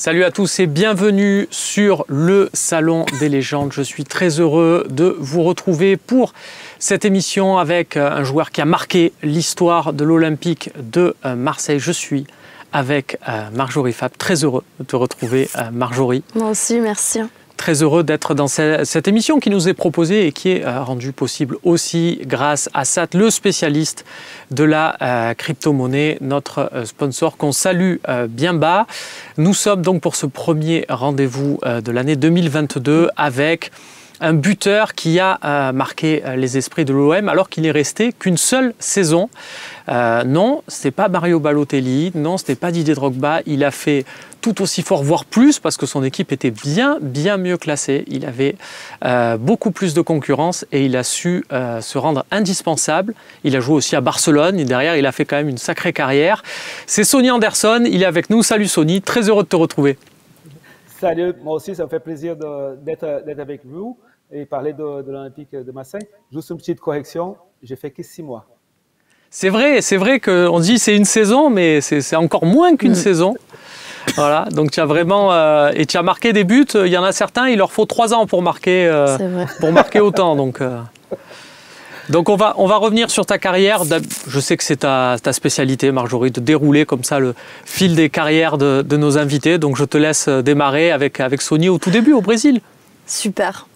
Salut à tous et bienvenue sur le Salon des légendes. Je suis très heureux de vous retrouver pour cette émission avec euh, un joueur qui a marqué l'histoire de l'Olympique de euh, Marseille. Je suis avec euh, Marjorie Fab. Très heureux de retrouver, Marjorie. Moi aussi, merci très heureux d'être dans cette émission qui nous est proposée et qui est euh, rendue possible aussi grâce à SAT, le spécialiste de la euh, crypto-monnaie, notre euh, sponsor qu'on salue bien bas. Nous sommes donc pour ce premier rendez-vous de l'année 2022 avec un buteur qui a marqué les esprits de l'OM alors qu'il n'est resté qu'une seule saison. non, ce n'est pas Mario Balotelli, non, n'est pas Didier Drogba, il a fait tout aussi fort, voire plus, parce que son équipe était bien, bien mieux classée. Il avait euh, beaucoup plus de concurrence et il a su euh, se rendre indispensable. Il a joué aussi à Barcelone et derrière, il a fait quand même une sacrée carrière. C'est Sonny Anderson, il est avec nous. Salut Sonny, très heureux de te retrouver. Salut, moi aussi, ça me fait plaisir d'être avec vous et parler de, de l'Olympique de Marseille. Juste une petite correction, j'ai fait que six mois. C'est vrai, c'est vrai qu'on dit c'est une saison, mais c'est encore moins qu'une mm. saison. Voilà, donc tu as vraiment euh, et tu as marqué des buts. Il y en a certains, il leur faut trois ans pour marquer, euh, pour marquer autant. Donc, euh. donc on va on va revenir sur ta carrière. Je sais que c'est ta, ta, spécialité, Marjorie, de dérouler comme ça le fil des carrières de, de, nos invités. Donc je te laisse démarrer avec avec Sony au tout début au Brésil. Super.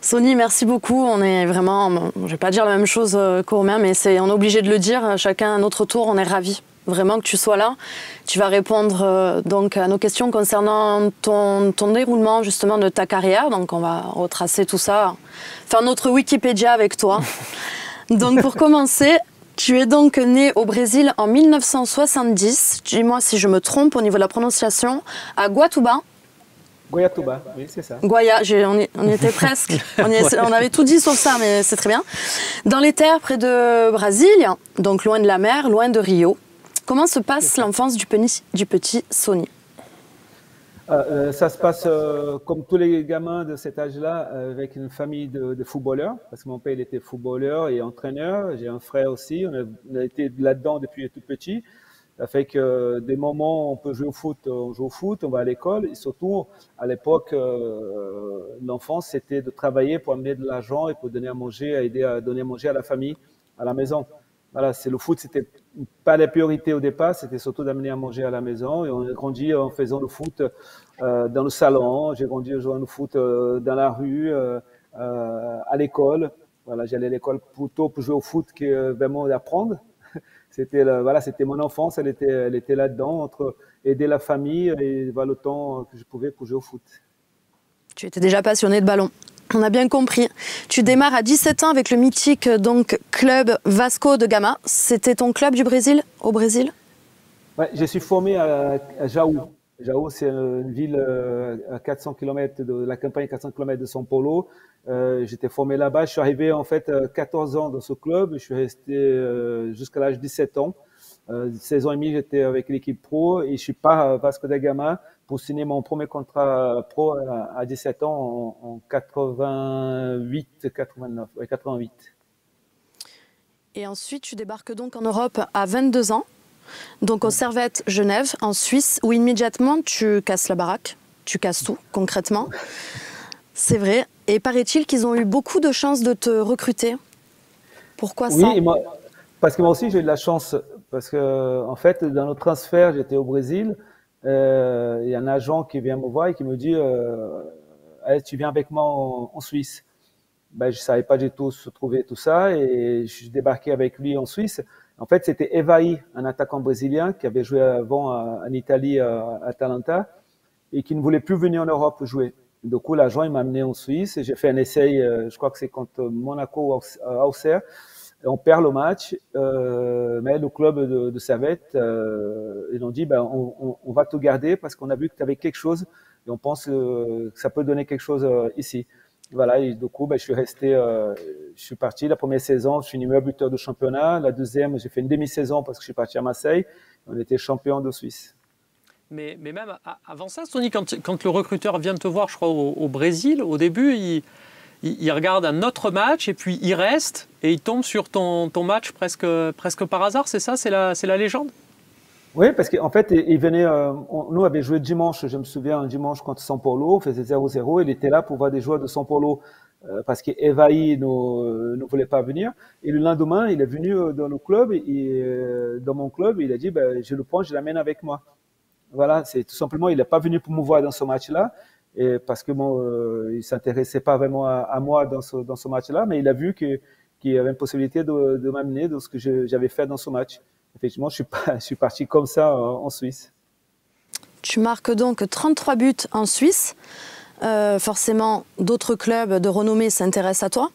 Sony, merci beaucoup. On est vraiment, je vais pas dire la même chose qu'au Romain, mais c'est, on est obligé de le dire. Chacun à notre tour, on est ravis vraiment que tu sois là. Tu vas répondre euh, donc à nos questions concernant ton, ton, déroulement justement de ta carrière. Donc on va retracer tout ça, faire notre Wikipédia avec toi. donc pour commencer, tu es donc né au Brésil en 1970. Dis-moi si je me trompe au niveau de la prononciation, à Guatuba. Guayatuba, oui, c'est ça. Guaya, on y, on était presque. On, on, avait tout dit sur ça, mais c'est très bien. Dans les terres près de Brasilia, donc loin de la mer, loin de Rio. Comment se passe l'enfance du petit, du petit Sony? Euh, euh, ça se passe euh, comme tous les gamins de cet âge-là, avec une famille de, footballeurs, parce que mon père il était footballeur et entraîneur. J'ai un frère aussi, on a, été là-dedans depuis tout petit. Ça fait que des moments on peut jouer au foot, on joue au foot, on va à l'école. Et surtout, à l'époque, l'enfance, c'était de travailler pour amener de l'argent et pour donner à manger, aider à donner à manger à la famille, à la maison. Voilà, c'est le foot, c'était pas la priorité au départ, c'était surtout d'amener à manger à la maison. Et on a grandi en faisant le foot euh, dans le salon. J'ai grandi en jouant au foot euh, dans la rue, euh, à l'école. Voilà, j'allais à l'école plutôt pour jouer au foot que vraiment d'apprendre. C'était voilà, c'était mon enfance. Elle était, elle était là-dedans entre aider la famille et voilà, le temps que je pouvais pour jouer au foot. Tu étais déjà passionné de ballon. On a bien compris. Tu démarres à 17 ans avec le mythique donc club Vasco de Gama. C'était ton club du Brésil, au Brésil? Ouais, Je suis formé à, Jaú. Jaú, c'est une ville euh, à 400 km de la campagne 400 km de São Paulo. Euh, J'étais formé là-bas. Je suis arrivé en fait 14 euh, ans dans ce club. Je suis resté jusqu'à l'âge de 17 ans. Euh, 16 ans et demi, j'étais avec l'équipe pro et je suis pas à Vasco da Gama pour signer mon premier contrat pro à 17 ans en, 88, 89, 88. Et ensuite, tu débarques donc en Europe à 22 ans, donc au Servette Genève, en Suisse, où immédiatement tu casses la baraque, tu casses tout concrètement. C'est vrai. Et paraît-il qu'ils ont eu beaucoup de chance de te recruter? Pourquoi ça? Oui, parce que moi aussi j'ai eu de la chance, parce que en fait, dans le transfert, j'étais au Brésil euh, il y a un agent qui vient me voir et qui me dit euh, tu viens avec moi en, Suisse ben, je savais pas du tout se trouver tout ça et je suis débarqué avec lui en Suisse. En fait, c'était Evaí, un attaquant brésilien qui avait joué avant en Italie à Atalanta et qui ne voulait plus venir en Europe jouer. Du coup, l'agent il m'a amené en Suisse et j'ai fait un essai, euh, je crois que c'est contre Monaco ou Auxerre on perd le match, euh, mais le club de, de Servette, euh, ils ont dit, ben, on, on, va te garder parce qu'on a vu que tu avais quelque chose et on pense euh, que ça peut donner quelque chose euh, ici. Voilà, et du coup, ben, je suis resté, euh, je suis parti. La première saison, je suis numéro buteur de championnat. La deuxième, j'ai fait une demi-saison parce que je suis parti à Marseille. On était champion de Suisse. Mais, mais même avant ça, Tony, quand, quand, le recruteur vient te voir, je crois, au, au Brésil, au début, il il, regarde un autre match et puis il reste et il tombe sur ton, ton match presque, presque par hasard, c'est ça C'est la, la légende? Oui, parce qu'en fait, il venait, euh, nous avions joué dimanche, je me souviens, un dimanche contre São Paulo, on faisait 0-0, il était là pour voir des joueurs de São Paulo euh, parce qu'Evaï ne, ne voulait pas venir. Et le lendemain, il est venu euh, dans le club, et, dans mon club, il a dit, ben, je le prends, je l'amène avec moi. Voilà, c'est tout simplement, il n'est pas venu pour me voir dans ce match-là, et parce que bon, euh, il s'intéressait pas vraiment à, moi dans ce, dans ce match-là, mais il a vu qu'il y avait une possibilité de, de m'amener dans ce que j'avais fait dans ce match effectivement, je suis, pas, je suis parti comme ça en, Suisse. Tu marques donc 33 buts en Suisse. Euh, forcément, d'autres clubs de renommée s'intéressent à toi,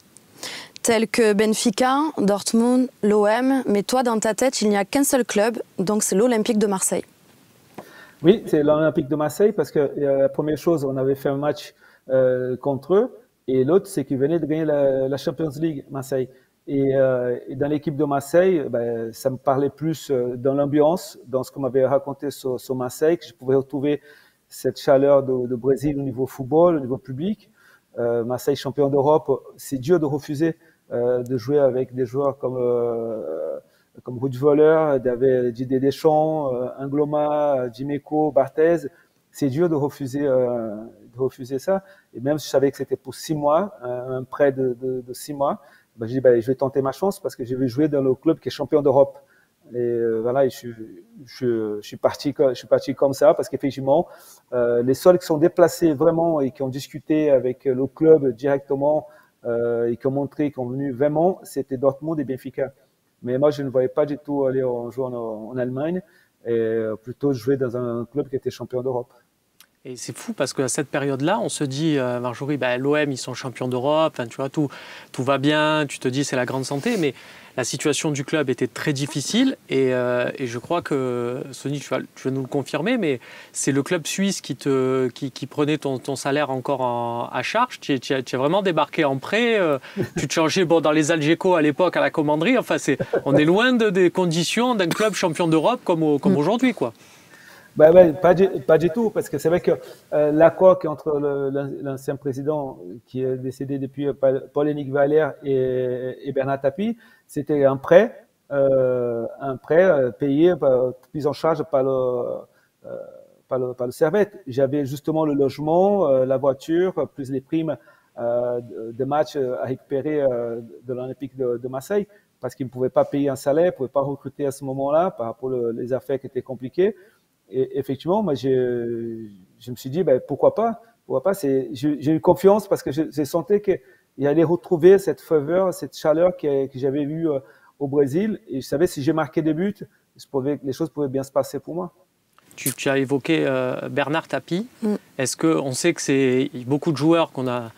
tels que Benfica, Dortmund, l'OM. Mais toi, dans ta tête, il n'y a qu'un seul club, donc c'est l'Olympique de Marseille. Oui, c'est l'Olympique de Marseille parce que euh, la première chose, on avait fait un match euh, contre eux, et l'autre, c'est qu'ils venaient de gagner la, la Champions League, Marseille. Et, euh, et, dans l'équipe de Marseille, ben, ça me parlait plus euh, dans l'ambiance, dans ce qu'on m'avait raconté sur, sur, Marseille, que je pouvais retrouver cette chaleur de, de Brésil au niveau football, au niveau public. Euh, Marseille champion d'Europe, c'est dur de refuser euh, de jouer avec des joueurs comme euh, comme Voller, Didier Deschamps, euh, Angloma, Jiméco, Barthez. C'est dur de refuser de refuser ça. Et même si je savais que c'était pour six mois, un prêt de, de, de six mois, ben, je dis, ben, je vais tenter ma chance parce que je vais jouer dans le club qui est champion d'Europe. Et euh, voilà, je, je, je, suis parti, je suis parti comme ça parce qu'effectivement, euh, les seuls qui sont déplacés vraiment et qui ont discuté avec le club directement euh, et qui ont montré, qui ont venu vraiment, c'était Dortmund et Benfica. Mais moi, je ne voyais pas du tout aller en jouer en, en Allemagne et plutôt jouer dans un club qui était champion d'Europe. Et c'est fou parce qu'à cette période-là, on se dit, euh, Marjorie, bah, l'OM, ils sont champions d'Europe, tu vois, tout, tout va bien, tu te dis c'est la grande santé, mais la situation du club était très difficile et, euh, et je crois que, Sony, tu vas, tu vas, nous le confirmer, mais c'est le club suisse qui, te, qui, qui prenait ton, ton, salaire encore en, à charge. Tu, tu, tu, as vraiment débarqué en prêt, euh, tu te changeais bon, dans les Algeco à l'époque à la commanderie, enfin, c'est, on est loin de, des conditions d'un club champion d'Europe comme, comme mm. aujourd'hui, quoi. Ben, ben, pas, du, pas du tout, parce que c'est vrai que euh, l'accord entre l'ancien président qui est décédé depuis euh, Paul-Énique Valère et, et, Bernard Tapie, c'était un prêt, euh, un prêt euh, payé, pris en charge par le, euh, par le, par le Servette. J'avais justement le logement, euh, la voiture, plus les primes de matchs à récupérer de l'Olympique de, de, Marseille, parce qu'ils ne pouvaient pas payer un salaire, ne pouvaient pas recruter à ce moment-là par rapport aux affaires qui étaient compliquées. Et effectivement, moi, je, je me suis dit, ben, pourquoi pas Pourquoi pas J'ai eu confiance parce que j'ai senti qu'il allait retrouver cette faveur, cette chaleur que, que j'avais vue euh, au Brésil. Et je savais si j'ai marqué des buts, pouvais, les choses pouvaient bien se passer pour moi. Tu, tu as évoqué euh, Bernard Tapie. Mm. Est-ce qu'on sait que c'est beaucoup de joueurs qu'on a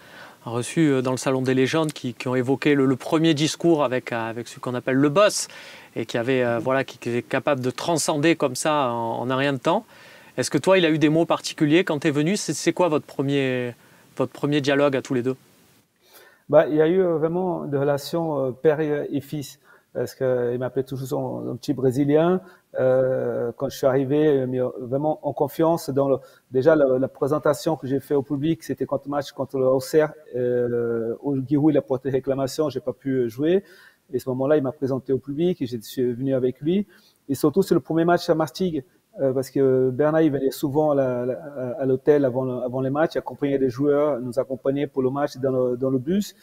reçus euh, dans le Salon des légendes qui, qui ont évoqué le, le, premier discours avec, avec ce qu'on appelle le boss? Et qui avait euh, voilà qui était capable de transcender comme ça en, en un rien de temps. Est-ce que toi, il a eu des mots particuliers quand tu es venu? C'est quoi votre premier votre premier dialogue à tous les deux? Bah, il y a eu euh, vraiment des relations euh, père et fils parce qu'il m'appelait toujours son, petit brésilien. Quand je suis arrivé, vraiment en confiance dans le, déjà la, présentation que j'ai fait au public, c'était contre match contre le Auxerre. Euh, Giroud, il a porté réclamation, j'ai pas pu jouer. Et ce moment-là, il m'a présenté au public et je suis venu avec lui. Et surtout, c'est le premier match à Martigues, euh, parce que Bernard, il venait souvent à l'hôtel avant, les matchs, accompagner des joueurs, nous accompagner pour le match dans le, bus.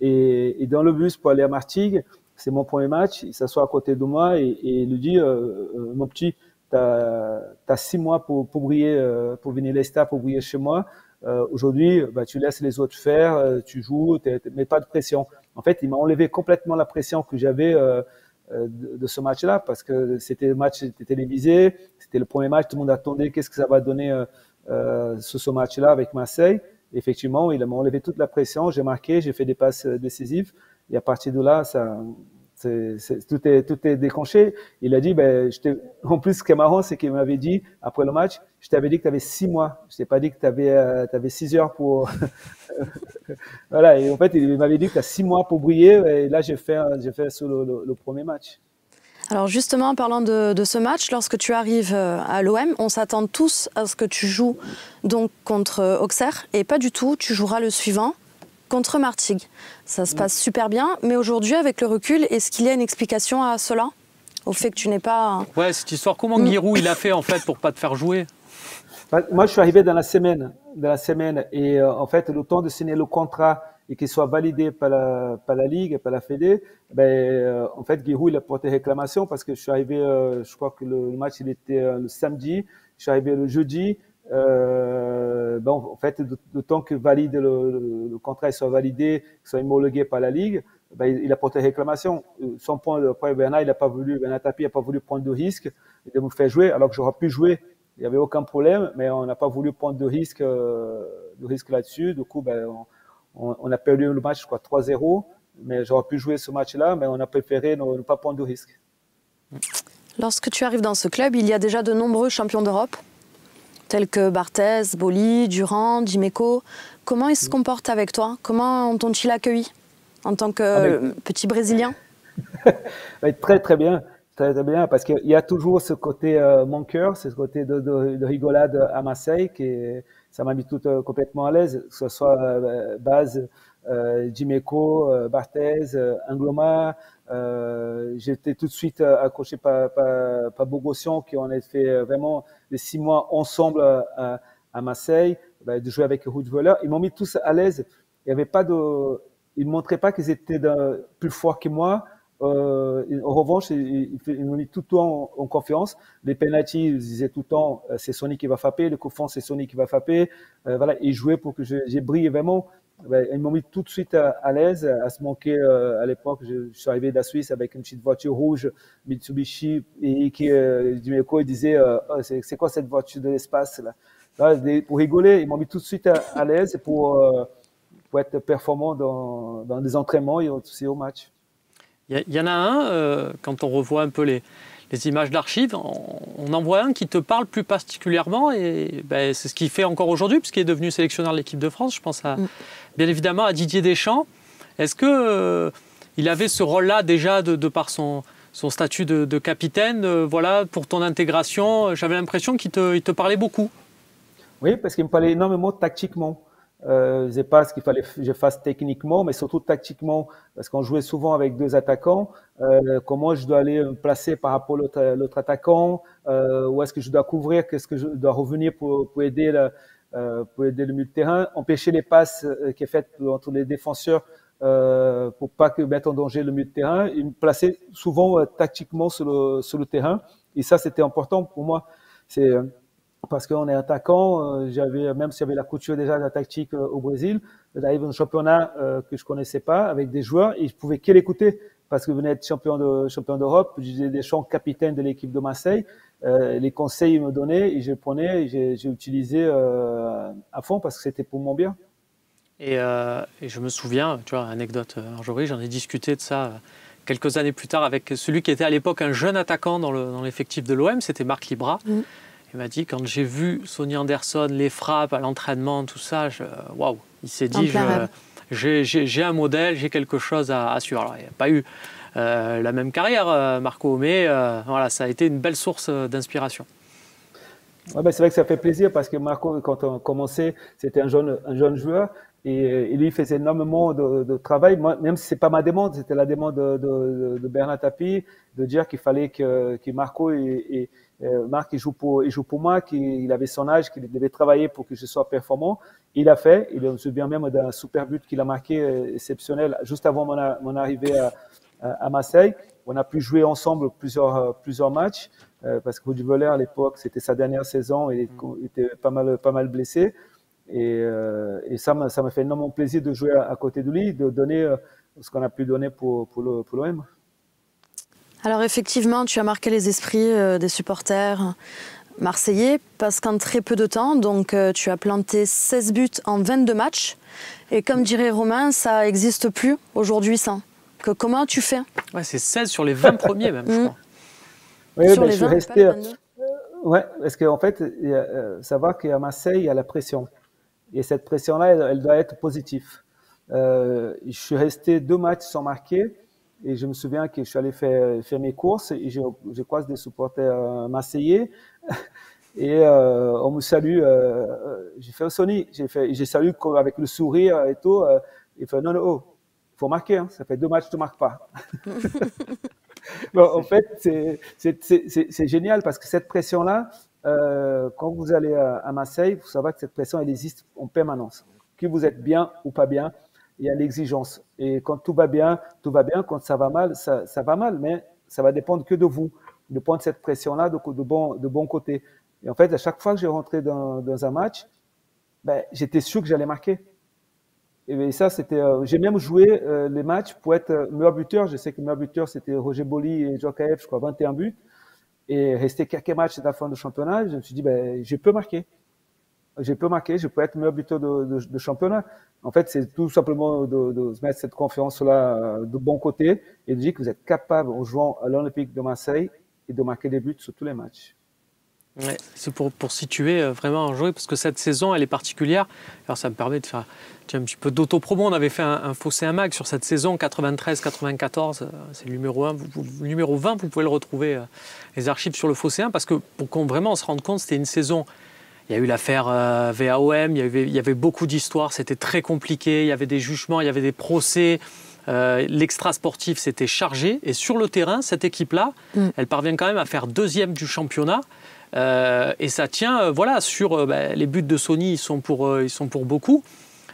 Et, dans le bus pour aller à Martigues, c'est mon premier match, il s'assoit à côté de moi et, et il lui dit, euh, euh, mon petit, tu as, six mois pour, pour briller, euh, pour venir l'Esta, pour briller chez moi. Euh, Aujourd'hui, bah, tu laisses les autres faire, tu joues, mais pas de pression. En fait, il m'a enlevé complètement la pression que j'avais euh, euh, de, ce match-là parce que c'était le match était télévisé, c'était le premier match, tout le monde attendait qu'est-ce que ça va donner euh, euh sur ce match-là avec Marseille. Effectivement, il m'a enlevé toute la pression, j'ai marqué, j'ai fait des passes décisives et à partir de là, ça, tout, est, tout est déclenché. Il a dit, ben, je en plus, ce qui est marrant, c'est qu'il m'avait dit, après le match, je t'avais dit que tu avais six mois. Je t'ai pas dit que tu avais, euh, six heures pour. voilà, et en fait, il m'avait dit que tu as six mois pour briller. Et là, j'ai fait, fait sur le, premier match. Alors justement, en parlant de, de, ce match, lorsque tu arrives euh, à l'OM, on s'attend tous à ce que tu joues donc contre Auxerre, et pas du tout. Tu joueras le suivant contre Martigues. Ça se passe super bien, mais aujourd'hui, avec le recul, est-ce qu'il y a une explication à cela? Au fait que tu n'es pas. Ouais, cette histoire, comment mm. Giroud il a fait en fait pour pas te faire jouer? Bah, Moi, je suis arrivé dans la semaine, dans la semaine, et euh, en fait, le temps de signer le contrat et qu'il soit validé par la, par la Ligue, par la Fédé, ben, euh, en fait, Giroud, il a porté réclamation parce que je suis arrivé, euh, je crois que le, match, il était le samedi, je suis arrivé le jeudi, euh, bon, en fait, le, temps que valide le, le, contrat soit validé, soit homologué par la Ligue, ben, il, a porté réclamation. Son point, après Bernard, il n'a pas voulu, Bernard Tapie n'a pas voulu prendre de risque de me faire jouer, alors que j'aurais pu jouer. Il n'y avait aucun problème, mais on n'a pas voulu prendre de risque, euh, de risque là-dessus. Du coup, ben, on, a perdu le match, crois, 3-0. Mais j'aurais pu jouer ce match-là, mais on a préféré ne, ne pas prendre de risque. Lorsque tu arrives dans ce club, il y a déjà de nombreux champions d'Europe? Tels que Barthez, Boli, Durand, Dimeco. Comment ils se comportent avec toi? Comment t'ont-ils accueilli en tant que ah, petit Brésilien? Très très bien. Très, très bien, parce qu'il y a toujours ce côté euh, mon cœur, ce côté de, de, rigolade à Marseille, qui ça m'a mis tout euh, complètement à l'aise, que ce soit euh, Baz, euh, Jimeco, euh, Barthez, Angloma. J'étais tout de suite accroché par, par, par Bogossian, qui en a fait vraiment les six mois ensemble à, à Marseille, bah, de jouer avec Voller. Ils m'ont mis tous à l'aise. Il y avait pas de, ils montraient pas qu'ils étaient plus forts que moi. Euh, en revanche, ils, m'ont mis tout le temps en, confiance. Les penalties, ils disaient tout le temps, euh, c'est Sony qui va frapper. Le coup c'est Sony qui va frapper. Euh, voilà, ils jouaient pour que j'ai brillé vraiment. Ben, ils m'ont mis tout de suite à, l'aise, à se manquer. Euh, à l'époque, je, suis arrivé de la Suisse avec une petite voiture rouge Mitsubishi et qui euh, du Meco, il disait, euh, oh, c'est quoi cette voiture de l'espace là, Pour rigoler, ils m'ont mis tout de suite à, l'aise pour, euh, pour être performant dans, dans des entraînements et aussi au match. Il y, en a un, euh, quand on revoit un peu les, les images d'archives, on, on, en voit un qui te parle plus particulièrement et ben, c'est ce qu'il fait encore aujourd'hui puisqu'il est devenu sélectionneur de l'équipe de France. Je pense à, mm. bien évidemment à Didier Deschamps. Est-ce que euh, il avait ce rôle-là déjà de, de, par son, son statut de, de capitaine euh, Voilà, pour ton intégration, j'avais l'impression qu'il te, il te parlait beaucoup. Oui, parce qu'il me parlait énormément tactiquement. Euh, sais pas ce qu'il fallait que je fasse techniquement, mais surtout tactiquement, parce qu'on jouait souvent avec deux attaquants. Euh, comment je dois aller me placer par rapport à l'autre attaquant? Euh, Où est-ce que je dois couvrir? Qu'est-ce que je dois revenir pour, pour aider le, euh, pour aider le milieu de terrain? Empêcher les passes euh, qui est faites entre les défenseurs euh, pour pas que mettre en danger le milieu de terrain. Et me placer souvent euh, tactiquement sur le, sur le terrain. Et ça, c'était important pour moi. C'est parce qu'on est attaquant. Euh, j'avais même s'il y avait la couture déjà de la tactique euh, au Brésil, d'arriver dans un championnat euh, que je connaissais pas avec des joueurs et je pouvais qu'écouter l'écouter parce que je venais être champion de champion d'Europe. J'étais des champs capitaine de l'équipe de Marseille. Euh, les conseils ils me donnaient et je prenais et j'ai utilisé euh, à fond parce que c'était pour mon bien. Et, euh, et, je me souviens, tu vois, anecdote, aujourd'hui, j'en ai discuté de ça quelques années plus tard avec celui qui était à l'époque un jeune attaquant dans l'effectif le, dans de l'OM, c'était Marc Libra. Mmh. Il m'a dit quand j'ai vu Sonny Anderson, les frappes à l'entraînement, tout ça, waouh, il s'est dit j'ai un modèle, j'ai quelque chose à, à suivre. Alors, il n'y a pas eu euh, la même carrière, euh, Marco, mais euh, voilà, ça a été une belle source euh, d'inspiration. Ouais, ben c'est vrai que ça fait plaisir parce que Marco, quand on commençait, c'était un jeune, un jeune joueur et, et, lui faisait énormément de, de travail. Moi, même si c'est pas ma demande, c'était la demande de, de, de, Bernard Tapie de dire qu'il fallait que, que Marco et, et euh, Marc, il joue pour, il joue pour moi, qu'il avait son âge, qu'il devait travailler pour que je sois performant. Il a fait. Il se souvient même d'un super but qu'il a marqué euh, exceptionnel juste avant mon, mon arrivée à, à, Marseille. On a pu jouer ensemble plusieurs, euh, plusieurs matchs euh, parce que Rudy à l'époque, c'était sa dernière saison. Il était pas mal, pas mal blessé. Et, euh, et ça m'a fait énormément plaisir de jouer à, à, côté de lui, de donner ce qu'on a pu donner pour, pour l'OM. Pour alors effectivement, tu as marqué les esprits euh, des supporters marseillais parce qu'en très peu de temps, donc euh, tu as planté 16 buts en 22 matchs. Et comme dirait Romain, ça n'existe plus aujourd'hui ça. Que, comment tu fais? Ouais, C'est 16 sur les 20 premiers même, je crois. Oui, sur ben, les je 20, suis resté. Euh, ouais, parce qu'en fait, il y a, euh, savoir qu'à Marseille, il y a la pression. Et cette pression-là, elle, elle, doit être positive. Euh, je suis resté deux matchs sans marquer. Et je me souviens que je suis allé faire, faire mes courses et je, je croise des supporters euh, marseillais. Et euh, on me salue. Euh, j'ai fait au Sony. J'ai fait, j'ai salué avec le sourire et tout. Euh, il fait non, non, oh, faut marquer. Hein, ça fait deux matchs, tu marques pas. en fait, c'est génial parce que cette pression-là, euh, quand vous allez à, Marseille, vous savez que cette pression, elle existe en permanence. Que vous êtes bien ou pas bien, il y a l'exigence. Et quand tout va bien, tout va bien. Quand ça va mal, ça, va mal. Mais ça va dépendre que de vous, de prendre cette pression-là de, bon, côté. Et en fait, à chaque fois que j'ai rentré dans, un match, ben, j'étais sûr que j'allais marquer. Et ça, c'était. Euh, j'ai même joué euh, les matchs pour être meilleur buteur. Je sais que meilleur buteur, c'était Roger Boli et Djokaev, je crois, 21 buts. Et resté quelques matchs à la fin du championnat, je me suis dit, ben, je peux marquer. Je peux marquer, je peux être meilleur buteur de, de, de championnat. En fait, c'est tout simplement de, de mettre cette confiance-là de bon côté et de dire que vous êtes capable, en jouant à l'Olympique de Marseille, et de marquer des buts sur tous les matchs. Ouais, c'est pour, pour situer euh, vraiment un joueur, parce que cette saison, elle est particulière. Alors, ça me permet de faire un petit peu d'autopromo. On avait fait un, un fossé un mag sur cette saison 93-94. Euh, c'est le numéro 1. le numéro 20, vous pouvez le retrouver, euh, les archives sur le fossé 1, parce que pour qu'on vraiment se rende compte, c'était une saison. Il y a eu l'affaire VAOM, il y avait, il y avait beaucoup d'histoires, c'était très compliqué, il y avait des jugements, il y avait des procès. l'extra sportif s'était chargé et sur le terrain, cette équipe-là, mm. elle parvient quand même à faire deuxième du championnat. Euh, et ça tient, euh, voilà, sur euh, bah, les buts de Sony, ils sont pour, ils sont pour beaucoup.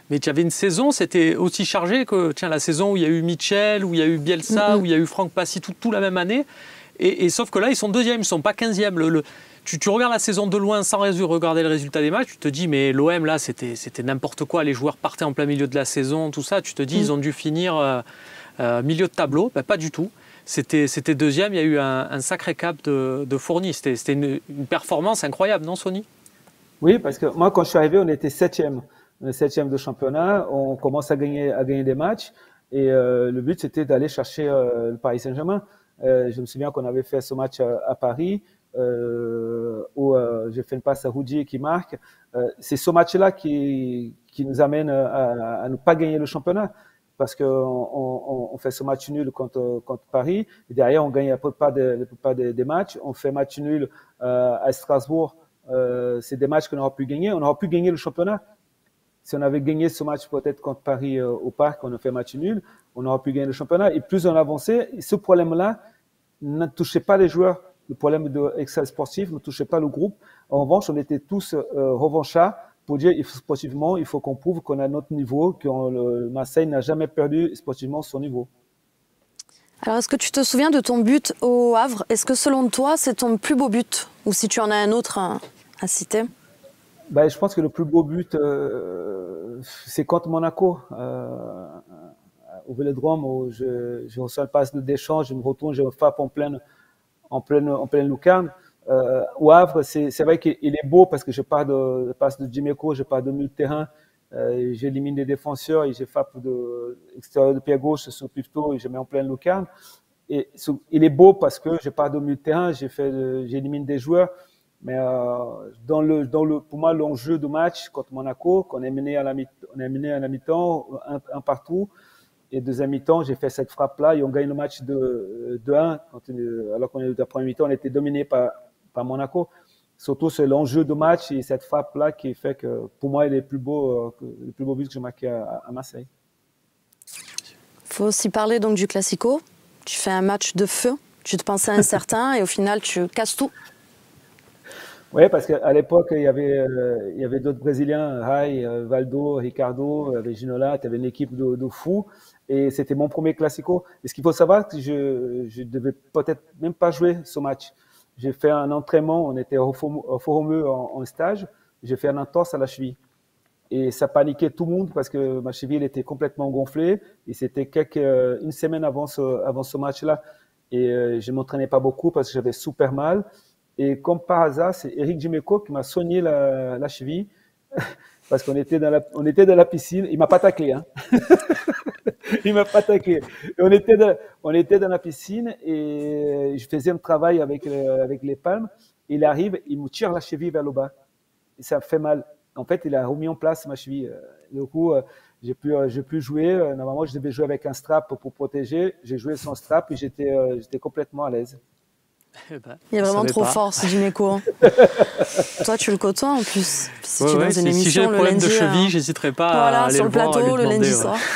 Mais tu avais une saison, c'était aussi chargé que tiens, la saison où il y a eu Mitchell, où il y a eu Bielsa, où il y a eu Franck Passy, tout, tout la même année. Et, sauf que là, ils sont deuxièmes, ils ne sont pas quinzièmes. Le, tu, tu, regardes la saison de loin sans regarder le résultat des matchs, tu te dis, mais l'OM, là, c'était n'importe quoi. Les joueurs partaient en plein milieu de la saison, tout ça. Tu te dis, mm. ils ont dû finir milieu de tableau. Ben, pas du tout c'était deuxième. Il y a eu un, sacré cap de, de Fourni. C'était une, performance incroyable, non, Sony? Oui, parce que moi, quand je suis arrivé, on était septième. Septième de championnat. On commence à gagner, des matchs. Et euh, le but, c'était d'aller chercher euh, le Paris Saint-Germain. Euh, je me souviens qu'on avait fait ce match à, Paris. où j'ai fait une passe à Roudier qui marque. c'est ce match-là qui, nous amène à, ne pas gagner le championnat parce qu'on on, on, fait ce match nul contre, Paris, et derrière on gagne la plupart des, matchs. On fait match nul euh, à Strasbourg, euh, c'est des matchs qu'on aura pu gagner. On aura pu gagner le championnat. Si on avait gagné ce match peut-être contre Paris euh, au parc, on a fait match nul, on aura pu gagner le championnat. Et plus on avançait, ce problème-là ne touchait pas les joueurs. Le problème de sportif ne touchait pas le groupe. En revanche, on était tous euh, revanchards pour dire sportivement, il faut qu'on prouve qu'on a notre niveau, que le Marseille n'a jamais perdu sportivement son niveau. Alors, est-ce que tu te souviens de ton but au Havre? Est-ce que selon toi, c'est ton plus beau but? Ou si tu en as un autre à, citer? Ben, Je pense que le plus beau but, euh, c'est contre Monaco. Euh, au Vélodrome, où je, je, reçois le passe de Deschamps, je me retourne, je me frappe en pleine, en pleine, en pleine lucarne. Euh, au Havre, c'est vrai qu'il est beau parce que je pars de, passe de Jiméco, je pars de milieu de terrain, euh, j'élimine des défenseurs et je frappe de l'extérieur de pied gauche sur pivot et je mets en pleine lucarne. Et il est beau parce que je pars de milieu de terrain, j'élimine des joueurs. Mais euh, pour moi, l'enjeu du match contre Monaco, qu'on est mené à la on est mené à la mi-temps, un, partout, et deuxième mi-temps, j'ai fait cette frappe-là et on gagne le match de, de 1. alors qu'on est la première mi-temps, on était dominé par par Monaco. Surtout, c'est l'enjeu de match et cette frappe-là qui fait que, pour moi, il est le plus beau, euh, le plus beau but que j'ai marqué à, Marseille. Il faut aussi parler donc du Classico. Tu fais un match de feu. Tu te pensais incertain et au final, tu casses tout. Oui, parce qu'à l'époque, il y avait, euh, il y avait d'autres Brésiliens, Rai, euh, Valdo, Ricardo, avec Ginola, tu avais une équipe de, de fous. Et c'était mon premier Classico. Et ce qu'il faut savoir, c'est que je ne devais peut-être même pas jouer ce match. J'ai fait un entraînement, on était au Forum en, en stage, j'ai fait un entorse à la cheville. Et ça paniquait tout le monde parce que ma cheville était complètement gonflée. Et c'était quelques, euh, une semaine avant ce, match-là. Et euh, je m'entraînais pas beaucoup parce que j'avais super mal. Et comme par hasard, c'est Eric Jiméco qui m'a soigné la cheville parce qu'on était dans la, on était dans la piscine. Il m'a pas taclé, hein. il m'a pas attaqué. on était dans, on était dans la piscine et je faisais un travail avec euh, avec les palmes. Il arrive, il me tire la cheville vers le bas. Et ça fait mal. En fait, il a remis en place ma cheville. Euh, du coup, euh, j'ai pu, j'ai pu jouer. Normalement, je devais jouer avec un strap pour protéger. J'ai joué sans strap et j'étais, j'étais complètement à l'aise. Eh ben, il est vraiment trop fort, ce gynéco. Hein. Toi, tu le côtoies en plus. Si tu ouais, une émission si j'ai un problème de cheville, j'hésiterai pas voilà, à aller sur le, plateau voir, le lundi soir.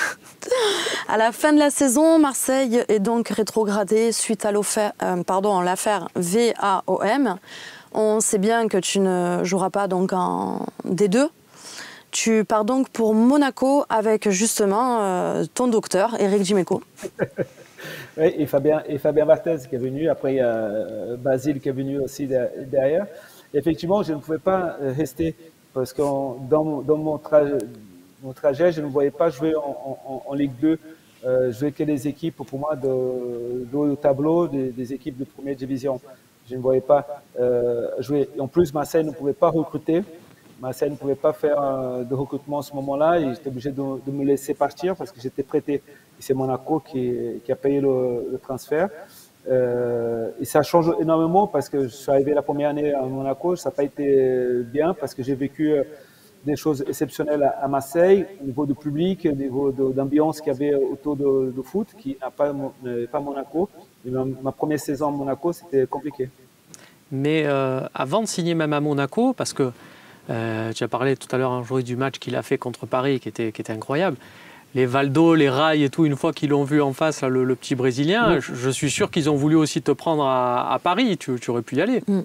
À la fin de la saison, Marseille est donc rétrogradé suite à euh, l'affaire VAOM. On sait bien que tu ne joueras pas donc en D2. Tu pars donc pour Monaco avec justement euh, ton docteur, Eric Dimeco. oui, et Fabien, et Fabien Barthez qui est venu. Après, il y a euh, Basile qui est venu aussi derrière. effectivement, je ne pouvais pas rester parce que dans, mon, trajet, je ne voyais pas jouer en, Ligue 2. Euh, jouer que des équipes pour moi de, de haut tableau, des, équipes de première division. Je ne voyais pas euh, jouer. en plus, Marseille ne pouvait pas recruter. Marseille ne pouvait pas faire euh, de recrutement à ce moment-là j'étais obligé de, me laisser partir parce que j'étais prêté. C'est Monaco qui, a payé le, transfert. Euh, et ça change énormément parce que je suis arrivé la première année à Monaco, ça n'a pas été bien parce que j'ai vécu des choses exceptionnelles à, Marseille, au niveau du public, au niveau d'ambiance qu'il y avait autour de, foot, qui n'a pas, Monaco. ma, première saison à Monaco, c'était compliqué. Mais euh, avant de signer même à Monaco, parce que euh, tu as parlé tout à l'heure jour du match qu'il a fait contre Paris, qui était incroyable. Les Valdo, les Rails et tout, une fois qu'ils l'ont vu en face, le, petit Brésilien, je, suis sûr qu'ils ont voulu aussi te prendre à, Paris. Tu, aurais pu y aller. Mm.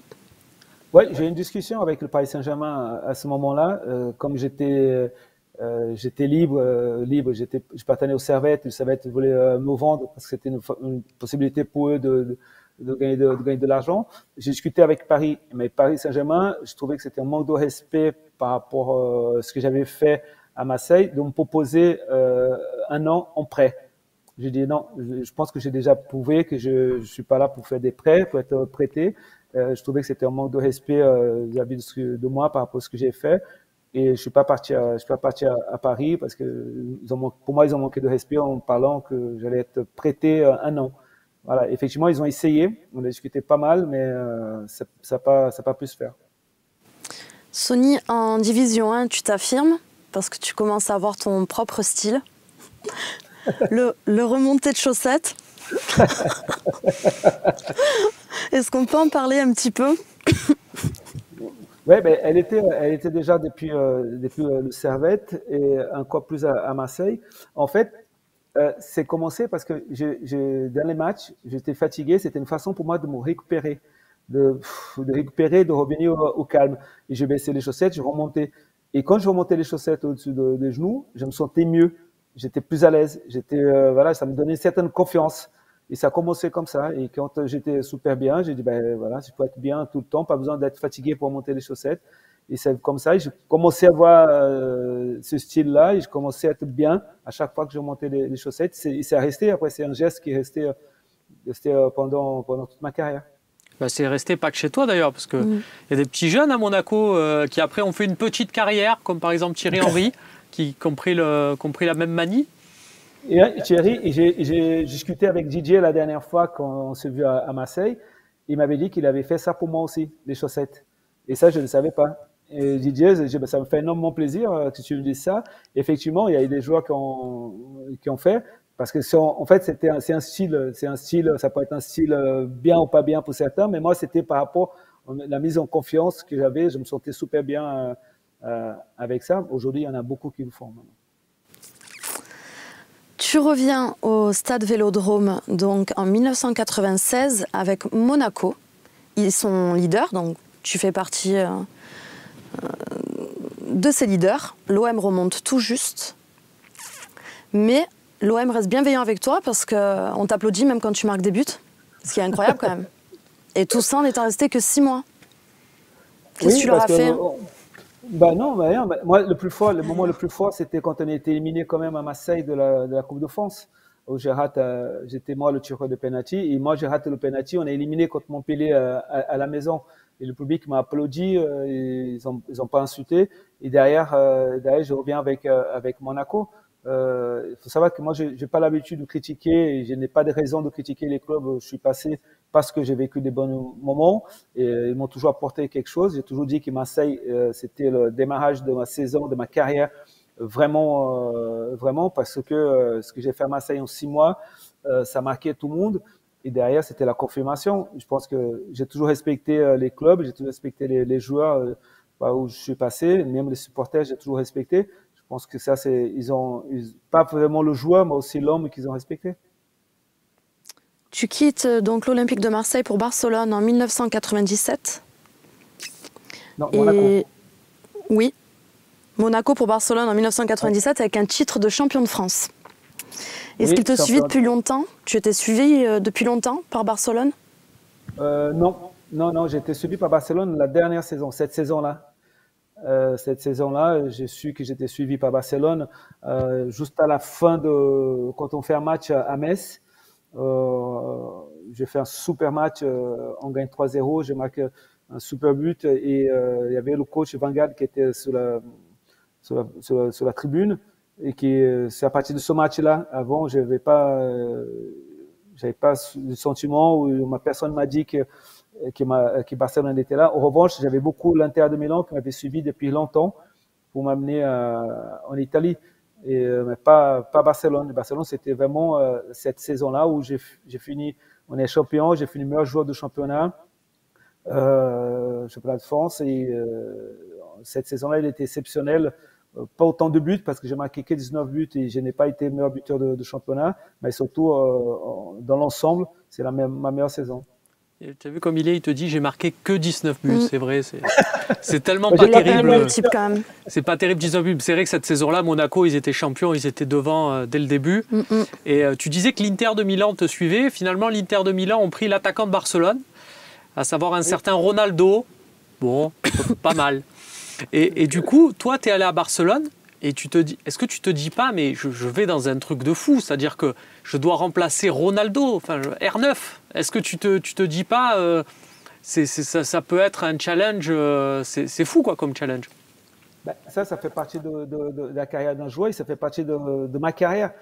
Oui, j'ai eu une discussion avec le Paris Saint-Germain à, ce moment-là. Euh, comme j'étais euh, j'étais libre, euh, libre. J'étais, je partenais au Servette. Le Servette voulait me vendre parce que c'était une, possibilité pour eux de, de, gagner de, gagner de l'argent. J'ai discuté avec Paris, mais Paris Saint-Germain, je trouvais que c'était un manque de respect par rapport à ce que j'avais fait à Marseille, de me proposer un an en prêt. J'ai dit non, je, pense que j'ai déjà prouvé que je ne suis pas là pour faire des prêts, pour être prêté. Euh, je trouvais que c'était un manque de respect euh, vis-à-vis de, moi par rapport à ce que j'ai fait. Et je suis pas parti, à, suis pas parti à, Paris parce que pour moi, ils ont manqué de respect en parlant que j'allais être prêté euh, un an. Voilà, effectivement, ils ont essayé. On a discuté pas mal, mais ça n'a pas pu se faire. Sony, en division 1, tu t'affirmes? Parce que tu commences à avoir ton propre style. le, le remonté de chaussettes. Est-ce qu'on peut en parler un petit peu? Oui, ben, elle, était, elle était déjà depuis, euh, depuis euh, le Servette et encore plus à, Marseille. En fait, euh, c'est commencé parce que je, dans les matchs, j'étais fatigué. C'était une façon pour moi de me récupérer, de, de récupérer, de revenir au, calme. Et je baissais les chaussettes, je remontais. Et quand je remontais les chaussettes au-dessus des genoux, je me sentais mieux. J'étais plus à l'aise. J'étais, voilà, ça me donnait une certaine confiance. Et ça a commencé comme ça. Et quand j'étais super bien, j'ai dit, ben voilà, je peux être bien tout le temps, pas besoin d'être fatigué pour monter les chaussettes. Et c'est comme ça, j'ai commencé à voir euh, ce style-là et je commençais à être bien à chaque fois que je montais les, chaussettes. Et c'est resté, après, c'est un geste qui est resté, euh, resté euh, pendant, pendant toute ma carrière. Bah, c'est resté pas que chez toi d'ailleurs, parce qu'il mm. il y a des petits jeunes à Monaco qui après ont fait une petite carrière, comme par exemple Thierry Henry, qui ont pris, le, qui ont pris la même manie. Et Thierry, j'ai discuté avec Didier la dernière fois quand on s'est vu à, Marseille. Il m'avait dit qu'il avait fait ça pour moi aussi, les chaussettes. Et ça, je ne savais pas. Et Didier, ben, ça me fait énormément plaisir euh, que tu me dises ça. Effectivement, il y a eu des joueurs qui ont, qui ont fait. Parce que en fait, c'était c'est un style, c'est un style, ça peut être un style euh, bien ou pas bien pour certains, mais moi, c'était par rapport à la mise en confiance que j'avais. Je me sentais super bien euh, avec ça. Aujourd'hui, il y en a beaucoup qui le font. Maintenant. Tu reviens au stade Vélodrome donc en 1996 avec Monaco. Ils sont leaders, donc tu fais partie euh, euh, de ces leaders. L'OM remonte tout juste. Mais l'OM reste bienveillant avec toi parce qu'on t'applaudit même quand tu marques des buts. Ce qui est incroyable quand même. Et tout ça en étant resté que six mois. Qu'est-ce que tu leur as fait bah non, bah. Bah, moi, le plus fort, le moment le plus fort, c'était quand on a été éliminé quand même à Marseille de la, de la Coupe de France. Où j'ai raté, euh, j'étais moi le tireur de penalty et moi j'ai raté le penalty. On a éliminé contre Montpellier euh, à, à, la maison et le public m'a applaudi. Euh, ils ont ils ont pas insulté. Et derrière, derrière, je reviens avec avec Monaco. Il faut savoir que moi, je n'ai pas l'habitude de critiquer et je n'ai pas de raison de critiquer les clubs où je suis passé parce que j'ai vécu des bons moments et euh, ils m'ont toujours apporté quelque chose. J'ai toujours dit que Marseille, euh, c'était le démarrage de ma saison, de ma carrière, vraiment, euh, vraiment, parce que ce que j'ai fait à Marseille en six mois, ça marquait tout le monde. Et derrière, c'était la confirmation. Je pense que j'ai toujours respecté les clubs, j'ai toujours respecté les, les joueurs où je suis passé, même les supporters, j'ai toujours respecté. Pense que ça, c'est, ils ont, pas vraiment le joueur, mais aussi l'homme qu'ils ont respecté. Tu quittes euh, donc l'Olympique de Marseille pour Barcelone en 1997. Non, Monaco. Oui, Monaco pour Barcelone en 1997 avec un titre de champion de France. Est-ce qu'il te suivait depuis longtemps? Tu étais suivi euh, depuis longtemps par Barcelone? Euh, Non, non, non, j'ai été suivi par Barcelone la dernière saison, cette saison-là. Euh, cette saison-là, j'ai su que j'étais suivi par Barcelone juste à la fin de quand on fait un match à Metz. j'ai fait un super match, on gagne 3-0, j'ai marqué un super but et il y avait le coach Van Gaal qui était sur la, sur la, tribune et qui c'est à partir de ce match-là. Avant, je n'avais pas, euh, j'avais pas le sentiment où ma personne m'a dit que que, Barcelone était là. En revanche, j'avais beaucoup l'Inter de Milan qui m'avait suivi depuis longtemps pour m'amener euh, en Italie. Et, euh, mais pas, pas Barcelone. Barcelone, c'était vraiment cette saison-là où j'ai fini, on est champion, j'ai fini meilleur joueur du championnat, euh, championnat de France. Et cette saison-là, il était exceptionnel. Euh, pas autant de buts parce que j'ai marqué que 19 buts et je n'ai pas été meilleur buteur de, championnat, mais surtout euh, dans l'ensemble, c'est ma meilleure saison. Tu as vu comme il est, il te dit j'ai marqué que 19 buts, mm. c'est vrai, c'est tellement pas terrible. C'est pas terrible 19 buts. C'est vrai que cette saison-là, Monaco, ils étaient champions, ils étaient devant euh, dès le début. Mm, mm. Et tu disais que l'Inter de Milan te suivait. Finalement, l'Inter de Milan ont pris l'attaquant de Barcelone, à savoir un certain Ronaldo. Bon, pas mal. Et, du coup, toi, tu es allé à Barcelone et tu te dis, est-ce que tu te dis pas, mais je, vais dans un truc de fou, c'est-à-dire que je dois remplacer Ronaldo, enfin R9. Est-ce que tu te, tu te dis pas, euh, c'est, ça, ça, peut être un challenge, euh, c'est, fou quoi comme challenge ben, Ça, ça fait partie de, la carrière d'un joueur et ça fait partie de, ma carrière.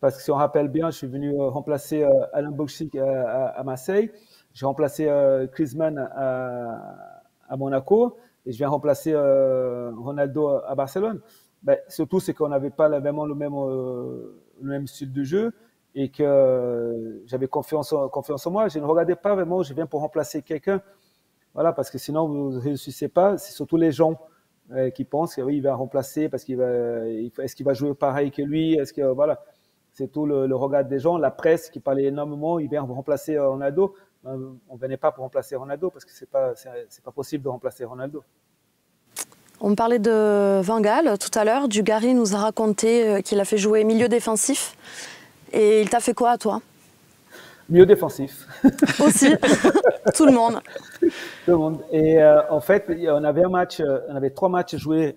Parce que si on rappelle bien, je suis venu euh, remplacer Alain Boxic à, Marseille, j'ai remplacé Griezmann à, à Monaco et je viens remplacer euh, Ronaldo à Barcelone. Ben, surtout, c'est qu'on n'avait pas vraiment le même, euh, le même style de jeu et que euh, j'avais confiance, en, moi. Je ne regardais pas vraiment, je viens pour remplacer quelqu'un. Voilà, parce que sinon, vous ne réussissez pas. C'est surtout les gens qui pensent qu'il oui, va remplacer parce qu'il va, est-ce qu'il va jouer pareil que lui? Est-ce que, voilà. C'est tout le, regard des gens, la presse qui parlait énormément, il vient remplacer Ronaldo. Euh, on ne venait pas pour remplacer Ronaldo parce que ce n'est pas, possible de remplacer Ronaldo. On parlait de Van Gaal tout à l'heure. Dugarry nous a raconté euh, qu'il a fait jouer milieu défensif. Et il t'a fait quoi à toi? Milieu défensif. Aussi, tout le monde. Tout le monde. Et euh, en fait, on avait un match, on avait trois matchs joués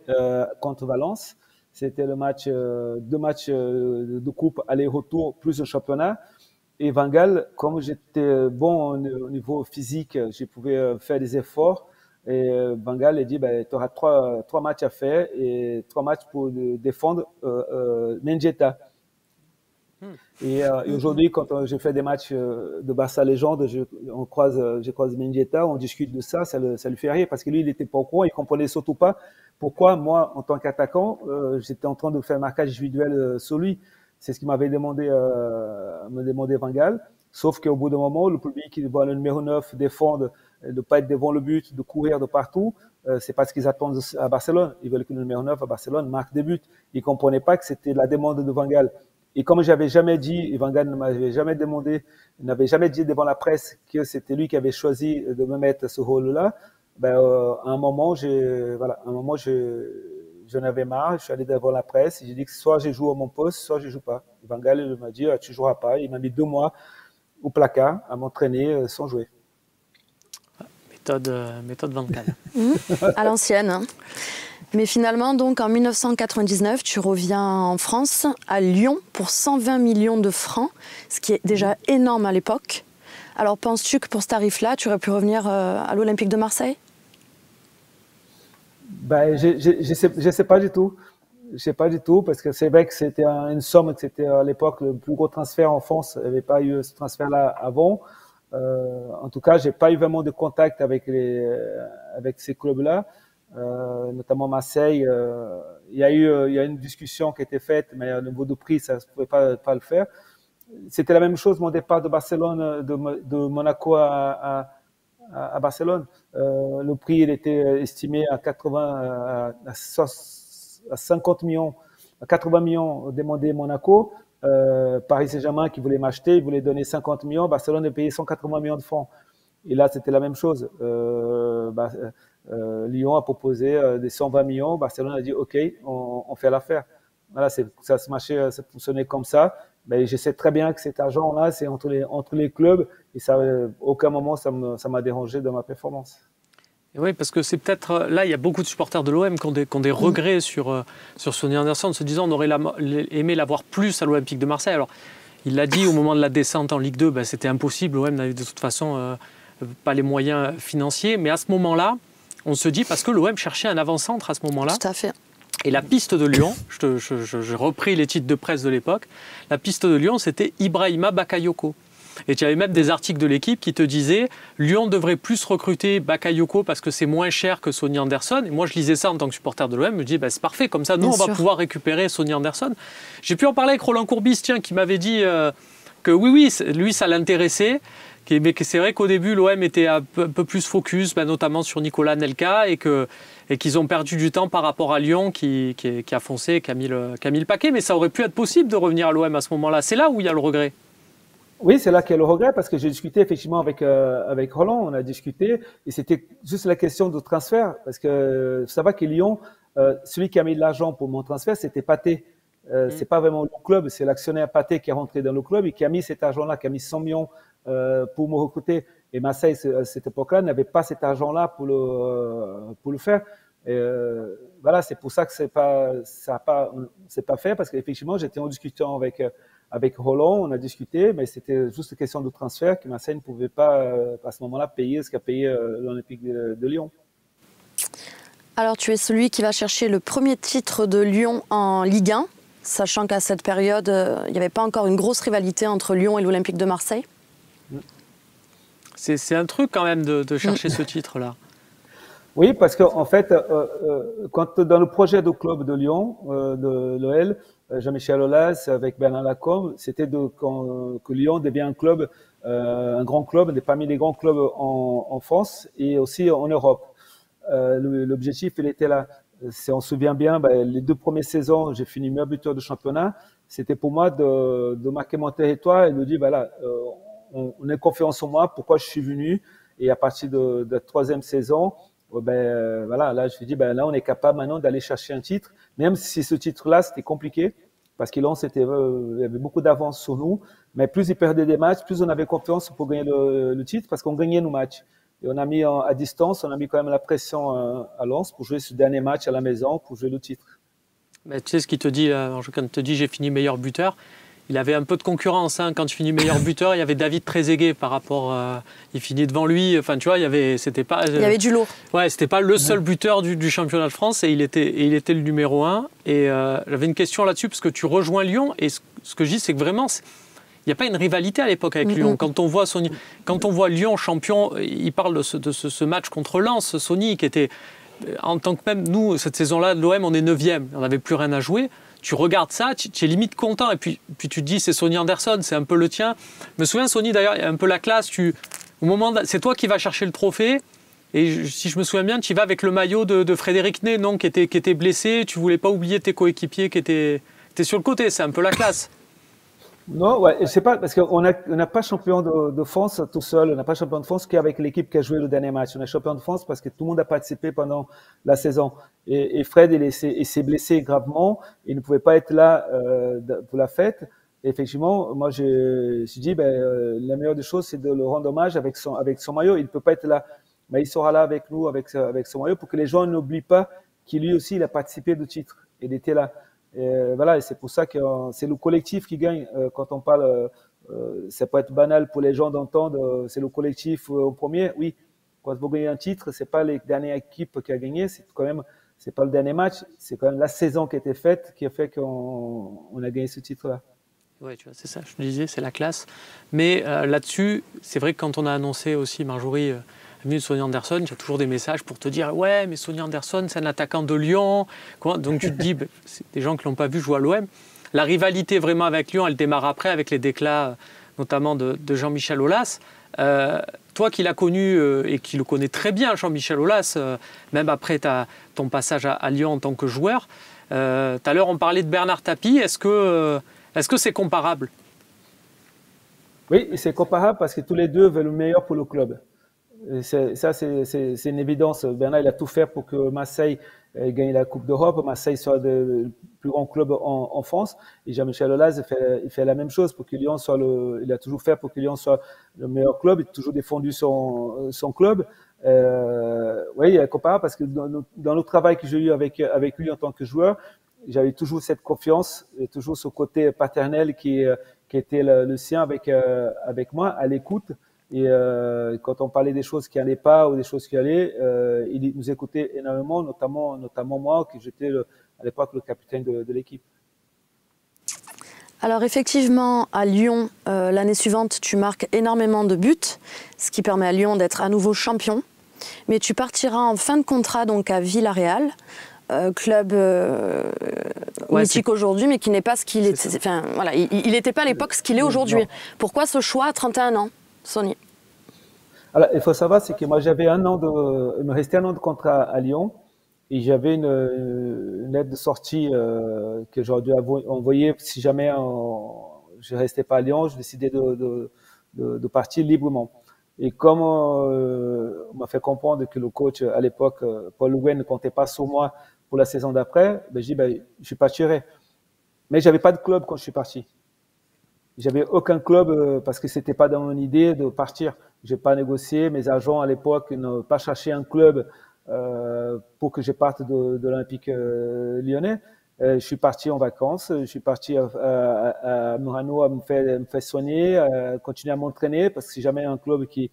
contre Valence. C'était le match, deux matchs de coupe aller-retour plus le championnat. Et Van Gaal, comme j'étais bon au niveau physique, je pouvais euh, faire des efforts. Et euh, Van Gaal a dit, ben, tu auras trois, trois matchs à faire et trois matchs pour défendre euh, euh. Et, et aujourd'hui, quand j'ai fait des matchs de Barça Légende, je, on croise, je croise Menjeta, on discute de ça, ça, le, ça lui fait rire parce que lui, il était pas au courant, il comprenait surtout pas pourquoi moi, en tant qu'attaquant, j'étais en train de faire un marquage individuel sur lui. C'est ce qu'il m'avait demandé, euh, me demandé Van Gaal. Sauf qu'au bout d'un moment, le public qui voit le numéro 9 défendre, de ne pas être devant le but, de courir de partout, euh, c'est parce qu'ils attendent à Barcelone. Ils veulent que le numéro 9 à Barcelone marque des buts. Ils comprenaient pas que c'était la demande de Van Gaal. Et comme j'avais jamais dit, et Van Gaal ne m'avait jamais demandé, n'avait jamais dit devant la presse que c'était lui qui avait choisi de me mettre ce rôle-là, ben, euh, à un moment, voilà, à un moment, j'en avais marre, je suis allé devant la presse, j'ai dit que soit je joue à mon poste, soit je joue pas. Van Gaal m'a dit, ah, tu joueras pas. Il m'a mis deux mois au placard à m'entraîner euh, sans jouer. Méthode, euh, méthode Van Gaal. Mmh. à l'ancienne. Hein. Mais finalement, donc en 1999, tu reviens en France, à Lyon, pour 120 millions de francs, ce qui est déjà énorme à l'époque. Alors penses-tu que pour ce tarif-là, tu aurais pu revenir euh, à l'Olympique de Marseille? Ben, je ne sais, pas du tout. Je sais pas du tout parce que c'est vrai que c'était une somme que c'était à l'époque le plus gros transfert en France. Il n'y avait pas eu ce transfert-là avant. Euh, en tout cas, j'ai pas eu vraiment de contact avec les avec ces clubs-là, euh, notamment Marseille. Euh, il y a eu il y a une discussion qui a été faite, mais au niveau de prix, ça ne pouvait pas pas le faire. C'était la même chose mon départ de Barcelone, de, Monaco à, à à, Barcelone. Euh, le prix il était estimé à 80 à, 50 millions 80 millions demandé Monaco. Paris Saint-Germain qui voulait m'acheter, il voulait donner 50 millions. Barcelone a payé 180 millions de francs. Et là, c'était la même chose. Bah, Lyon a proposé des 120 millions. Barcelone a dit OK, on, on fait l'affaire. Voilà, ça se marchait, ça fonctionnait comme ça. Mais je sais très bien que cet argent-là, c'est entre les, entre les clubs et ça, aucun moment ça m'a dérangé dans ma performance. oui, parce que c'est peut-être euh, là, il y a beaucoup de supporters de l'OM qui ont des, qui ont des regrets sur, euh, sur Sonny Anderson, en se disant on aurait aimé l'avoir plus à l'Olympique de Marseille. Alors, il l'a dit au moment de la descente en Ligue 2, ben, c'était impossible. L'OM n'avait de toute façon euh, pas les moyens financiers. Mais à ce moment-là, on se dit, parce que l'OM cherchait un avant-centre à ce moment-là. Tout à fait. Et la piste de Lyon, je, je, repris les titres de presse de l'époque, la piste de Lyon, c'était Ibrahima Bakayoko. Et tu avais même des articles de l'équipe qui te disaient Lyon devrait plus recruter Bakayoko parce que c'est moins cher que Sonny Anderson. Et moi, je lisais ça en tant que supporter de l'OM. Je me dis bah, c'est parfait, comme ça, nous, on va pouvoir récupérer Sonny Anderson. J'ai pu en parler avec Roland Courbis, tiens, qui m'avait dit euh, que oui, oui, lui, ça l'intéressait mais c'est vrai qu'au début, l'OM était un peu, plus focus, bah, notamment sur Nicolas Nelka, et que et qu'ils ont perdu du temps par rapport à Lyon qui, a foncé, qui a, mis le, qui a mis le paquet. Mais ça aurait pu être possible de revenir à l'OM à ce moment-là. C'est là où il y a le regret. Oui, c'est là qu'il y a le regret parce que j'ai discuté effectivement avec euh, avec Roland, on a discuté et c'était juste la question de transfert parce que ça va que Lyon, euh, celui qui a mis de l'argent pour mon transfert, c'était Pathé. Euh, mm. C'est pas vraiment le club, c'est l'actionnaire Pathé qui est rentré dans le club et qui a mis cet argent-là, qui a mis 100 millions pour me recruter. Et Marseille, à cette époque-là, n'avait pas cet argent-là pour le, euh, faire. Euh, voilà, c'est pour ça que c'est pas, ça pas, c'est pas fait parce qu'effectivement, j'étais en discussion avec, avec Roland, on a discuté, mais c'était juste une question de transfert que Marseille ne pouvait pas, à ce moment-là, payer ce qu'a payé l'Olympique de Lyon. Alors, tu es celui qui va chercher le premier titre de Lyon en Ligue 1, sachant qu'à cette période, il n'y avait pas encore une grosse rivalité entre Lyon et l'Olympique de Marseille? C'est un truc quand même de, chercher ce titre-là. Oui, parce qu'en en fait, euh, euh, quand dans le projet de club de Lyon, euh, de l'OL, Jean-Michel Aulas avec Bernard Lacombe, c'était que Lyon devient un club, un grand club, parmi les grands clubs en, France et aussi en Europe. L'objectif, il était là. Si on se souvient bien, ben, les deux premières saisons, j'ai fini meilleur buteur de championnat. C'était pour moi de, marquer mon territoire et de dire, voilà, on, on a confiance en moi, pourquoi je suis venu. Et à partir de, la troisième saison, oh ben euh, voilà, là je me dis ben là on est capable maintenant d'aller chercher un titre, même si ce titre-là c'était compliqué parce qu'il euh, il y avait beaucoup d'avance sur nous, mais plus ils perdaient des matchs, plus on avait confiance pour gagner le, titre parce qu'on gagnait nos matchs. Et on a mis à distance, on a mis quand même la pression euh, à, Lens pour jouer ce dernier match à la maison pour jouer le titre. Mais tu sais ce qu'il te dit, quand te dit j'ai fini meilleur buteur, il avait un peu de concurrence. Hein. Quand tu finis meilleur buteur, il y avait David Trezeguet par rapport. Euh, il finit devant lui. Enfin, tu vois, il y avait. C'était pas. il y avait du lourd. Ouais, c'était pas le seul buteur du, championnat de France et il était, il était le numéro un. Et euh, j'avais une question là-dessus parce que tu rejoins Lyon et ce, que je dis, c'est que vraiment. Il n'y a pas une rivalité à l'époque avec Lyon. Quand on, voit Sony, quand on voit Lyon champion, il parle de ce, de ce, match contre Lens, Sony, qui était, en tant que même nous, cette saison-là, de l'OM, on est 9e, on n'avait plus rien à jouer tu regardes ça, tu, es limite content. Et puis, puis tu te dis, c'est Sony Anderson, c'est un peu le tien. Je me souviens, Sony, d'ailleurs, il y a un peu la classe. Tu, au moment, c'est toi qui vas chercher le trophée. Et si je me souviens bien, tu vas avec le maillot de, Frédéric Ney, non, qui était, qui était blessé. Tu voulais pas oublier tes coéquipiers qui étaient, étaient sur le côté. C'est un peu la classe. Non, ouais, je sais pas, parce qu'on n'a pas champion de, France tout seul, on n'a pas champion de France qu'avec l'équipe qui a joué le dernier match. On est champion de France parce que tout le monde a participé pendant la saison. Et, Fred, il s'est blessé gravement, il ne pouvait pas être là euh, pour la fête. Et effectivement, moi, je me suis dit, ben, euh, la meilleure des choses, c'est de le rendre hommage avec son, avec son maillot. Il ne peut pas être là, mais il sera là avec nous, avec, avec son maillot, pour que les gens n'oublient pas qu'il lui aussi, il a participé du titre. Il était là. Et voilà, et c'est pour ça que euh, c'est le collectif qui gagne. Euh, quand on parle, euh, ça peut être banal pour les gens d'entendre, c'est le collectif au premier. Oui, quand vous gagnez un titre, c'est pas les dernières équipes qui a gagné, c'est quand même, c'est pas le dernier match, c'est quand même la saison qui a été faite qui a fait qu'on on a gagné ce titre-là. Oui, tu vois, c'est ça, je te disais, c'est la classe. Mais là-dessus, c'est vrai que quand on a annoncé aussi Marjorie de Sonny Anderson, il y a toujours des messages pour te dire Ouais, mais Sonny Anderson, c'est un attaquant de Lyon. Donc tu te dis ben, C'est des gens qui l'ont pas vu jouer à l'OM. La rivalité vraiment avec Lyon, elle démarre après avec les déclats, notamment de, Jean-Michel Aulas. Euh, toi qui l'as connu euh, et qui le connais très bien, Jean-Michel Aulas, euh, même après ton passage à, Lyon en tant que joueur, tout à l'heure, on parlait de Bernard Tapie. Est-ce que est-ce que c'est comparable? Oui, c'est comparable parce que tous les deux veulent le meilleur pour le club. Ça, c'est une évidence. Bernard, il a tout fait pour que Marseille gagne la Coupe d'Europe, Marseille soit le plus grand club en, France. Et Jean-Michel Aulas, il fait, la même chose pour que Lyon soit le, il a toujours fait pour que Lyon soit le meilleur club, il a toujours défendu son, son club. Euh, oui, il est comparable parce que dans, dans le travail que j'ai eu avec, avec lui en tant que joueur, j'avais toujours cette confiance et toujours ce côté paternel qui, qui était le, le sien avec, euh, avec moi, à l'écoute. Et euh, quand on parlait des choses qui allaient pas ou des choses qui allaient, euh, il nous écoutait énormément, notamment, notamment moi, qui j'étais à l'époque le capitaine de, de l'équipe. Alors effectivement, à Lyon, euh, l'année suivante, tu marques énormément de buts, ce qui permet à Lyon d'être à nouveau champion. Mais tu partiras en fin de contrat donc à Villarreal. Euh, club euh, mythique aujourd'hui, mais qui n'est pas ce qu'il était. Enfin, voilà, il n'était pas à l'époque ce qu'il est aujourd'hui. Pourquoi ce choix à 31 ans, Sony Alors, il faut savoir, c'est que moi, j'avais un an de, il me restait un an de contrat à Lyon, et j'avais une, une, lettre de sortie euh, que j'aurais dû envoyer si jamais je restais pas à Lyon, je décidais de, de, partir librement. Et comme euh, on m'a fait comprendre que le coach à l'époque, euh, Paul Louwen, ne comptait pas sur moi pour la saison d'après, ben, j'ai dit, ben, je partirai. Mais j'avais pas de club quand je suis parti. J'avais aucun club euh, parce que c'était pas dans mon idée de partir. J'ai pas négocié. Mes agents à l'époque n'ont pas cherché un club euh, pour que je parte de, de l'Olympique euh, lyonnais. Euh, je suis parti en vacances. Je suis parti à, à, à Murano à me faire, me faire soigner, à continuer à m'entraîner parce que si jamais un club qui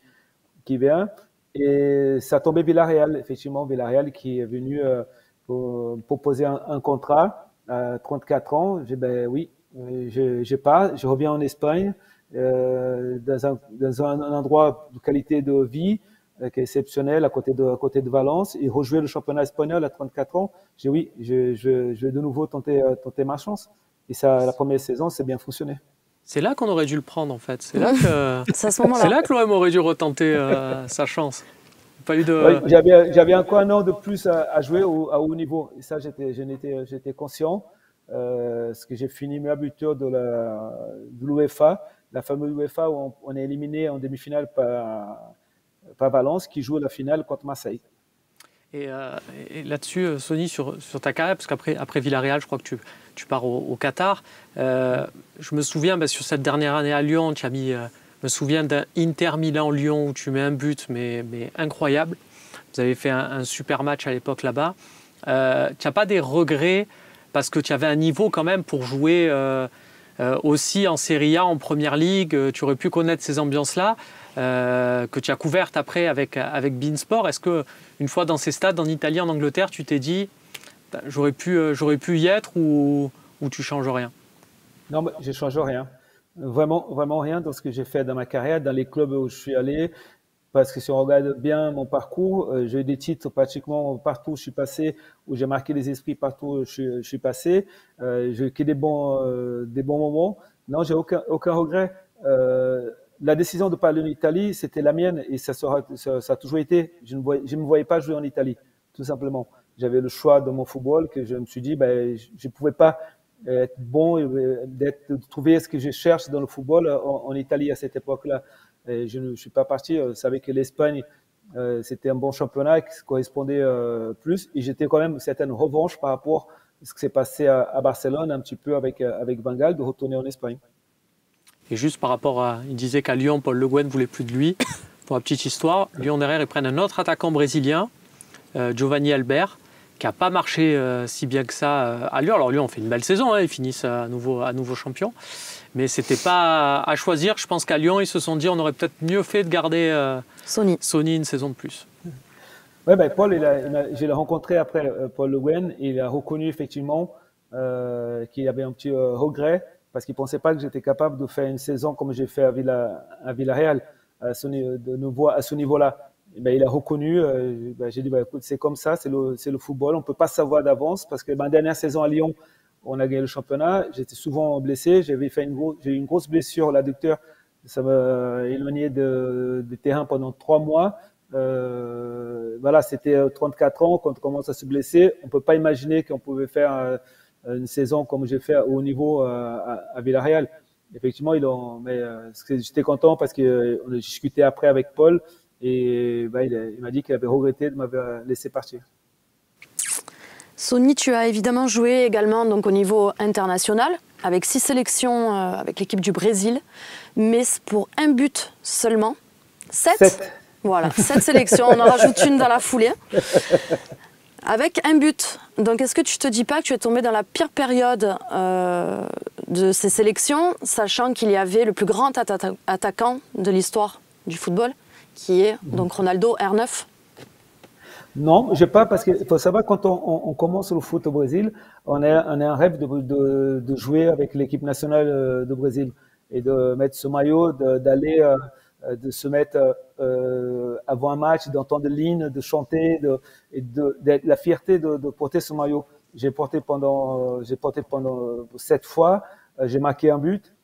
qui vient. Et ça tombé Villarreal, effectivement, Villarreal qui est venu euh, pour proposer un, un, contrat à 34 ans. J'ai ben oui, je, je pars, je reviens en Espagne, euh, dans, un, dans un, endroit de qualité de vie euh, qui est exceptionnel à côté de, à côté de Valence et rejouer le championnat espagnol à 34 ans. J'ai oui, je, je, je, vais de nouveau tenter, euh, tenter ma chance. Et ça, la première saison, c'est bien fonctionné. C'est là qu'on aurait dû le prendre en fait. C'est là que c'est là que l'OM aurait dû retenter euh, sa chance. Pas eu de... Oui, j'avais, j'avais encore un an de plus à, à jouer au, à haut niveau. Et ça, j'étais, j'étais, j'étais conscient. Euh, parce que j'ai fini meilleur buteur de, l'UEFA, la fameuse UEFA où on, est éliminé en demi-finale par, par Valence, qui joue la finale contre Marseille. Et, euh, là-dessus, Sony, sur, sur, ta carrière, parce qu'après après Villarreal, je crois que tu, tu pars au, Qatar. Euh, je me souviens, bah, sur cette dernière année à Lyon, tu as mis, euh, je me souviens d'un Inter Milan-Lyon où tu mets un but, mais, mais incroyable. Vous avez fait un, un super match à l'époque là-bas. Euh, tu n'as pas des regrets parce que tu avais un niveau quand même pour jouer euh, euh, aussi en Serie A, en Première Ligue. Tu aurais pu connaître ces ambiances-là euh, que tu as couvertes après avec, avec Beansport. Est-ce que une fois dans ces stades, en Italie, en Angleterre, tu t'es dit j'aurais pu, j'aurais pu y être ou, ou tu changes rien? Non, mais je change rien. Vraiment, vraiment rien dans ce que j'ai fait dans ma carrière, dans les clubs où je suis allé, parce que si on regarde bien mon parcours, euh, j'ai des titres pratiquement partout où je suis passé, où j'ai marqué les esprits partout où je, je suis passé. Euh, j'ai que des bons, euh, des bons moments. Non, j'ai aucun, aucun regret. Euh, la décision de parler en Italie, c'était la mienne et ça, sera, ça, a toujours été. Je ne, voyais, je me voyais pas jouer en Italie, tout simplement. J'avais le choix de mon football que je me suis dit, ben, je ne pouvais pas être bon, d'être, de trouver ce que je cherche dans le football en Italie à cette époque-là. Et je ne suis pas parti. Je savais que l'Espagne, euh, c'était un bon championnat qui correspondait euh, plus. Et j'étais quand même certaine revanche par rapport à ce qui s'est passé à, Barcelone, un petit peu avec, avec Van Gaal, de retourner en Espagne. Et juste par rapport à. Il disait qu'à Lyon, Paul Le Guen ne voulait plus de lui. Pour la petite histoire, Lyon derrière, ils prennent un autre attaquant brésilien, euh, Giovanni Albert, qui n'a pas marché euh, si bien que ça euh, à Lyon. Alors Lyon, on fait une belle saison, hein, ils finissent à nouveau, à nouveau champion. Mais c'était pas à choisir. Je pense qu'à Lyon, ils se sont dit on aurait peut-être mieux fait de garder euh, Sony. Sony une saison de plus. Oui, ben Paul, il a, il a, je l'ai rencontré après Paul Le Guen il a reconnu effectivement euh, qu'il y avait un petit euh, regret parce qu'il pensait pas que j'étais capable de faire une saison comme j'ai fait à, Villa, à Villarreal à ce, de nouveau à ce niveau-là. Ben, il a reconnu. Euh, ben, j'ai dit, ben, écoute, c'est comme ça, c'est le, le football. On peut pas savoir d'avance parce que ma dernière saison à Lyon, on a gagné le championnat. J'étais souvent blessé. J'avais fait une, j'ai eu une grosse blessure l'adducteur. Ça m'a éloigné de, terrain pendant trois mois. voilà, c'était 34 ans quand on commence à se blesser. On peut pas imaginer qu'on pouvait faire une saison comme j'ai fait au niveau à, à Villarreal effectivement, ils ont, mais j'étais content parce qu'on a discuté après avec Paul et bah, il, m'a dit qu'il avait regretté de m'avoir laissé partir. Sony, tu as évidemment joué également donc, au niveau international avec six sélections euh, avec l'équipe du Brésil, mais pour un but seulement. Sept, Voilà, sept sélections. On en rajoute une dans la foulée. Avec un but. Donc est-ce que tu te dis pas que tu es tombé dans la pire période euh, de ces sélections, sachant qu'il y avait le plus grand attaquant de l'histoire du football, qui est donc Ronaldo R9 non, je pas parce qu'il faut savoir quand on, commence le foot au Brésil, on a, on a un rêve de, de, jouer avec l'équipe nationale euh, de Brésil et de mettre ce maillot, d'aller, euh, de, se mettre euh, avant un match, d'entendre l'hymne, de chanter, de, et de, la fierté de, porter ce maillot. J'ai porté pendant, j'ai porté pendant sept fois, j'ai marqué un but.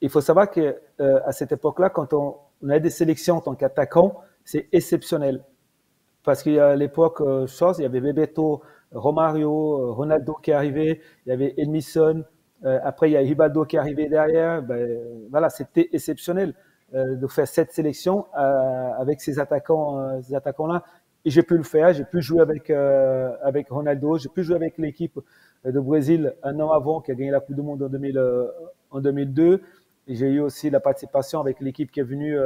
Il faut savoir que à cette époque-là, quand on, on a des sélections en tant qu'attaquant, c'est exceptionnel parce qu'à l'époque, euh, chose, il y avait Bebeto, Romario, euh, Ronaldo qui est arrivé, il y avait Edmison, euh, après il y a Ribaldo qui est arrivé derrière. Ben, voilà, c'était exceptionnel de faire cette sélection avec ces attaquants, ces attaquants-là. Et j'ai pu le faire, j'ai pu jouer avec avec Ronaldo, j'ai pu jouer avec l'équipe de Brésil un an avant qui a gagné la Coupe du Monde en, 2000, en 2002. J'ai eu aussi la participation avec l'équipe qui est venue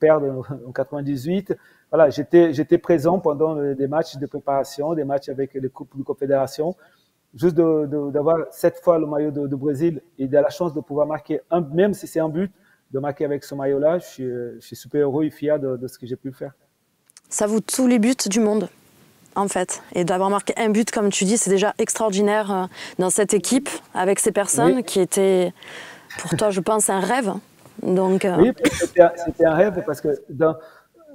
perdre en 98 voilà, j'étais, j'étais présent pendant des matchs de préparation, des matchs avec les coupes de confédération. Juste de, d'avoir cette fois le maillot de, Brésil et de la chance de pouvoir marquer, un, même si c'est un but, de marquer avec ce maillot-là, je suis, je suis super heureux et fier de, ce que j'ai pu faire. Ça vaut tous les buts du monde, en fait. Et d'avoir marqué un but, comme tu dis, c'est déjà extraordinaire euh, dans cette équipe, avec ces personnes qui étaient, pour toi, je pense, un rêve. Donc, euh, Oui, c'était un, rêve parce que dans,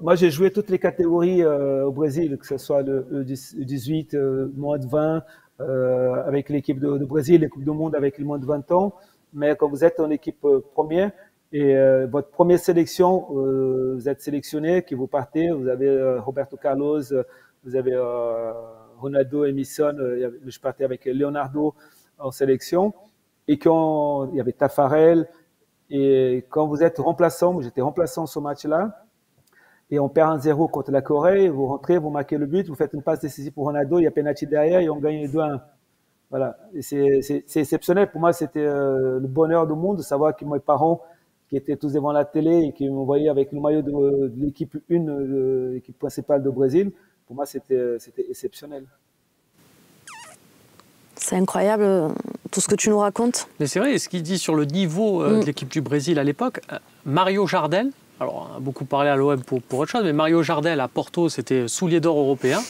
moi, j'ai joué toutes les catégories euh, au Brésil, que ce soit le, 18, euh, moins de 20, euh, avec l'équipe de, de, Brésil, les Coupes du Monde avec les moins de 20 ans. Mais quand vous êtes en équipe euh, première et euh, votre première sélection, vous êtes sélectionné, que vous partez, vous avez Roberto Carlos, vous avez Ronaldo, Emerson, je partais avec Leonardo en sélection, et quand il y avait Tafarel, et quand vous êtes remplaçant, j'étais remplaçant ce match-là, et on perd un 0 contre la Corée, vous rentrez, vous marquez le but, vous faites une passe décisive pour Ronaldo, il y a penalty derrière et on gagne 2-1. Voilà, c'est exceptionnel. Pour moi, c'était euh, le bonheur du monde de savoir que mes parents, qui étaient tous devant la télé et qui m'envoyaient avec le maillot de, l'équipe 1, de l'équipe principale de Brésil, pour moi, c'était exceptionnel. C'est incroyable euh, tout ce que tu nous racontes. Mais c'est vrai, ce qu'il dit sur le niveau euh, de mm. l'équipe du Brésil à l'époque, Mario Jardel, alors on a beaucoup parlé à l'OM pour, pour, autre chose, mais Mario Jardel à Porto, c'était soulier d'or européen.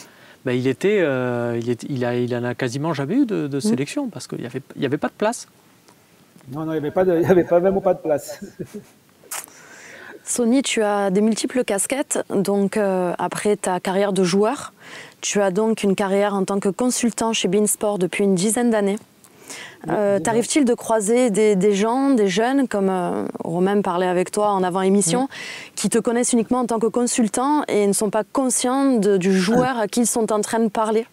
Ben, il était, euh, il, il, a, il en a quasiment jamais eu de, de mm. sélection parce qu'il n'y avait, il y avait pas de place. Non, non, il n'y avait, pas de, avait pas, vraiment pas de place. Sony, tu as des multiples casquettes. Donc, euh, après ta carrière de joueur, tu as donc une carrière en tant que consultant chez Beansport depuis une dizaine d'années. Euh, t'arrive-t-il de croiser des, gens, des jeunes, comme euh, Romain parlait avec toi en avant-émission, qui te connaissent uniquement en tant que consultant et ne sont pas conscients du joueur à qui ils sont en train de parler?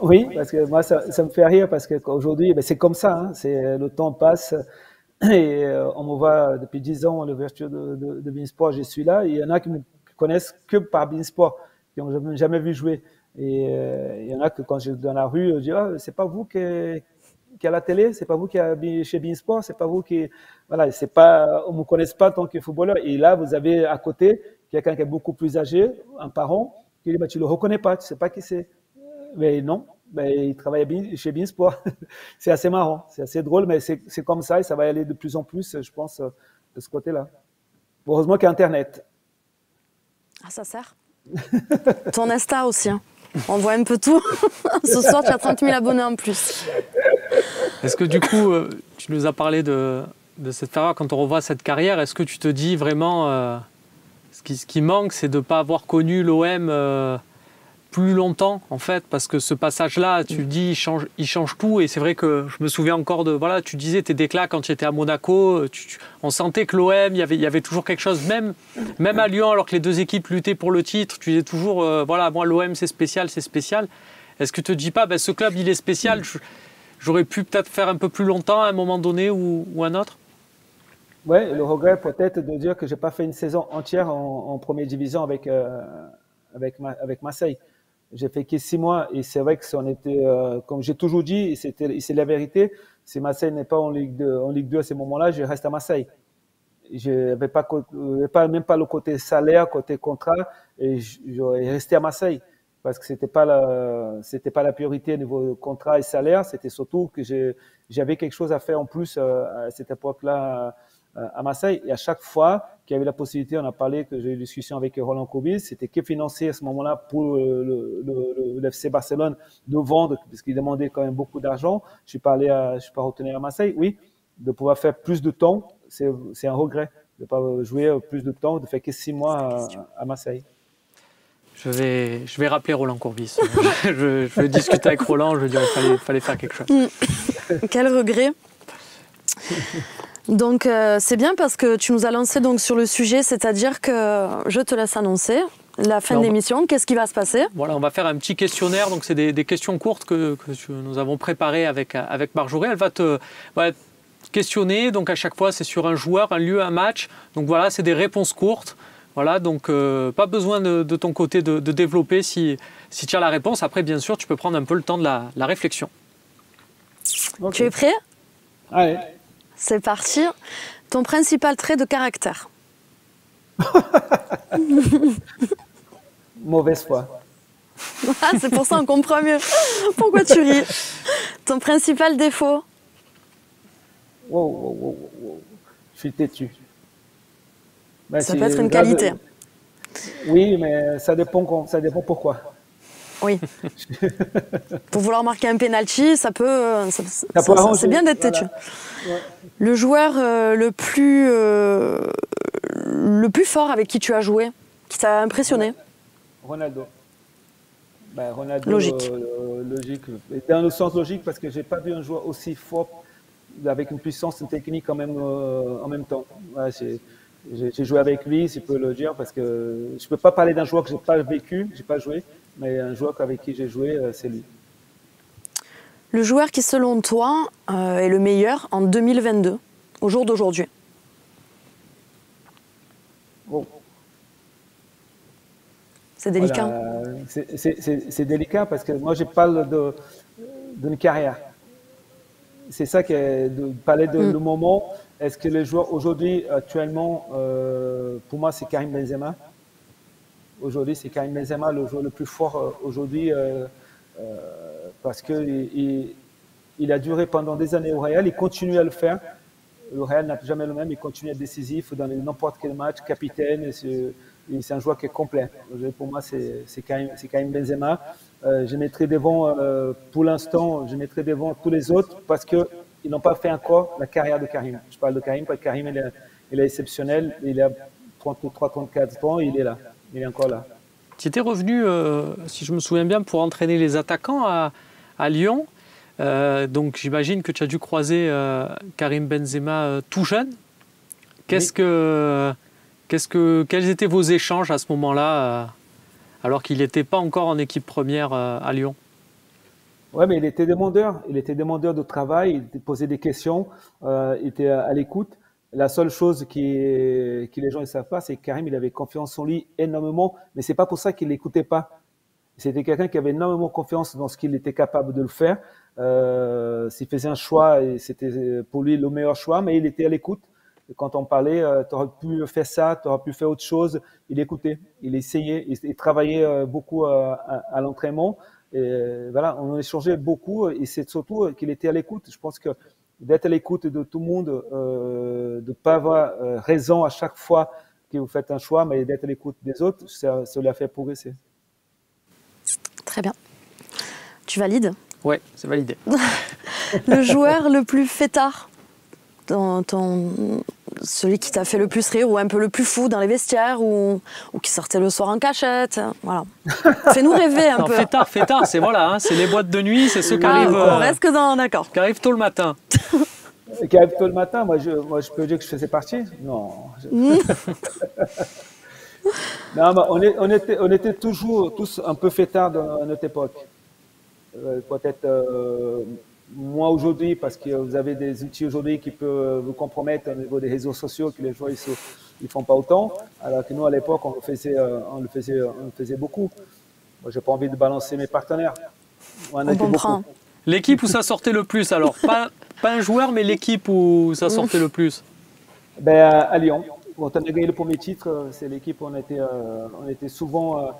Oui, parce que moi, ça, me fait rire parce qu'aujourd'hui, ben, c'est comme ça. Hein. c'est, le temps passe et euh, on me voit depuis 10 ans à l'ouverture de, de, de Beansport, je suis là. il y en a qui me connaissent que par Beansport, qui n'ont jamais vu jouer. Et il y en a que quand je suis dans la rue, je dis ah, c'est pas vous qui, qui à la télé, c'est pas vous qui êtes chez Beansport, c'est pas vous qui, voilà, c'est pas, on me connaisse pas tant que footballeur. Et là, vous avez à côté quelqu'un qui est beaucoup plus âgé, un parent, qui dit, bah, tu le reconnais pas, tu sais pas qui c'est. Mais non, mais il travaille chez Beansport. c'est assez marrant, c'est assez drôle, mais c'est comme ça et ça va aller de plus en plus, je pense, de ce côté-là. Heureusement qu'il y a Internet. Ah, ça sert. Ton Insta aussi. Hein. On voit un peu tout. Ce soir, tu as 30 000 abonnés en plus. Est-ce que du coup, euh, tu nous as parlé de, cette carrière, quand on revoit cette carrière, est-ce que tu te dis vraiment, euh, ce, qui, manque, c'est de ne pas avoir connu l'OM euh, plus longtemps en fait parce que ce passage-là, tu dis, il change, il change tout. Et c'est vrai que je me souviens encore de voilà, tu disais tes déclats quand tu étais à Monaco, on sentait que l'OM, il y avait, il y avait toujours quelque chose, même, même à Lyon alors que les deux équipes luttaient pour le titre, tu disais toujours euh, voilà, moi l'OM c'est spécial, c'est spécial. Est-ce que tu te dis pas, ben, ce club il est spécial, j'aurais pu peut-être faire un peu plus longtemps à un moment donné ou, ou un autre? Ouais, le regret peut-être de dire que j'ai pas fait une saison entière en, première division avec euh, avec avec Marseille. J'ai fait que six mois et c'est vrai que on était, euh, comme j'ai toujours dit, c'était, c'est la vérité. Si Marseille n'est pas en Ligue 2, en Ligue 2 à ce moment-là, je reste à Marseille. Je n'avais pas, pas, même pas le côté salaire, côté contrat, et j'aurais resté à Marseille parce que c'était pas la, c'était pas la priorité au niveau contrat et salaire. C'était surtout que j'avais quelque chose à faire en plus euh, à cette époque-là à Marseille. Et à chaque fois qu'il y avait la possibilité, on a parlé, que j'ai eu une discussion avec Roland Courbis, c'était que financer à ce moment-là pour le, le, FC Barcelone de vendre, parce qu'il demandait quand même beaucoup d'argent. Je suis pas allé à, je suis pas retourné à Marseille, oui, de pouvoir faire plus de temps, c'est un regret de pas jouer plus de temps, de faire que six mois à, Marseille. Je vais, je vais rappeler Roland Courbis. je, je, vais discuter avec Roland, je vais dire qu'il fallait, fallait faire quelque chose. Quel regret donc euh, c'est bien parce que tu nous as lancé donc sur le sujet, c'est-à-dire que je te laisse annoncer la fin de l'émission. Qu'est-ce qui va se passer? Voilà, on va faire un petit questionnaire. Donc c'est des, questions courtes que, nous avons préparées avec avec Marjorie. Elle va te questionner. Donc à chaque fois, c'est sur un joueur, un lieu, un match. Donc voilà, c'est des réponses courtes. Voilà, donc euh, pas besoin de, ton côté de, développer si, si tu as la réponse. Après, bien sûr, tu peux prendre un peu le temps de la, réflexion. Tu es prêt? Allez. C'est parti. Ton principal trait de caractère Mauvaise foi. Ah, c'est pour ça qu'on comprend mieux. Pourquoi tu ris? Ton principal défaut? Wow, wow, wow, Je suis têtu. Ben, ça peut être une qualité. Oui, mais ça dépend, ça dépend pourquoi. Oui. Pour vouloir marquer un penalty, ça peut. c'est bien d'être têtu. Le joueur euh, le plus euh, le plus fort avec qui tu as joué, qui t'a impressionné. Ronaldo. Ben, Ronaldo. Logique. Euh, logique. Dans le sens logique, parce que j'ai pas vu un joueur aussi fort avec une puissance, une technique en même en même temps. j'ai joué avec lui, si je peux le dire, parce que je peux pas parler d'un joueur que j'ai pas vécu, j'ai pas joué mais un joueur avec qui j'ai joué, euh, c'est lui. Le joueur qui, selon toi, euh, est le meilleur en 2022, au jour d'aujourd'hui? Oh. C'est délicat. C'est délicat parce que moi, je parle d'une carrière. C'est ça qui est de parler de hmm. le moment. Est-ce que les joueurs aujourd'hui, actuellement, euh, pour moi, c'est Karim Benzema? Aujourd'hui, c'est Karim Benzema le joueur le plus fort euh, aujourd'hui euh, euh, parce qu'il il, a duré pendant des années au Real, il continue à le faire. Le Real n'a jamais le même, il continue à être décisif dans n'importe quel match, capitaine. C'est un joueur qui est complet. Pour moi, c'est Karim, Benzema. je mettrai devant, pour l'instant, je mettrai devant tous les autres parce qu'ils n'ont pas fait encore la carrière de Karim. Je parle de Karim parce que Karim, est, il est exceptionnel. Il a 33, 34 ans, il est là il est encore là. Tu étais revenu, euh, si je me souviens bien, pour entraîner les attaquants à, Lyon. Euh, donc j'imagine que tu as dû croiser euh, Karim Benzema tout jeune. Qu'est-ce que, qu'est-ce que, quels étaient vos échanges à ce moment-là, alors qu'il n'était pas encore en équipe première à Lyon? Oui, mais il était demandeur. Il était demandeur de travail. Il posait des questions. il était à l'écoute. La seule chose qui, que les gens ne savent pas, c'est que Karim, il avait confiance en lui énormément, mais c'est pas pour ça qu'il l'écoutait pas. C'était quelqu'un qui avait énormément confiance dans ce qu'il était capable de le faire. Euh, S'il faisait un choix, c'était pour lui le meilleur choix, mais il était à l'écoute. Quand on parlait, euh, tu aurais pu faire ça, tu aurais pu faire autre chose, il écoutait, il essayait, il, travaillait euh, beaucoup euh, à, l'entraînement. Voilà, on échangeait beaucoup et c'est surtout qu'il était à l'écoute. Je pense que d'être à l'écoute de tout le monde, euh, de ne pas avoir euh, raison à chaque fois que vous faites un choix, mais d'être à l'écoute des autres, ça, l'a fait progresser. Très bien. Tu valides? Oui, c'est validé. le joueur le plus fêtard dans, celui qui t'a fait le plus rire ou un peu le plus fou dans les vestiaires ou, ou qui sortait le soir en cachette. Voilà. Fais-nous rêver un peu. Fais tard, fais tard, c'est voilà, hein, c'est les boîtes de nuit, c'est ceux qui Ah, arrivent, on euh, reste que dans d'accord. qui arrivent tôt le matin. Qui arrive tôt le matin, moi je, moi je peux dire que je faisais partie? Non. non, mais on, est- on était, on était toujours tous un peu fêtards dans notre époque. Euh, Peut-être euh, moins aujourd'hui parce que vous avez des outils aujourd'hui qui peuvent vous compromettre au niveau des réseaux sociaux que les joueurs ils, ils font pas autant. Alors que nous à l'époque on le faisait, euh, on le faisait, on le faisait beaucoup. Moi j'ai pas envie de balancer mes partenaires. On, On comprend. L'équipe où ça sortait le plus, alors pas, pas un joueur, mais l'équipe où ça sortait le plus. Ben, à Lyon. Quand on a gagné le premier titre, euh, c'est l'équipe où on était, euh, on était souvent.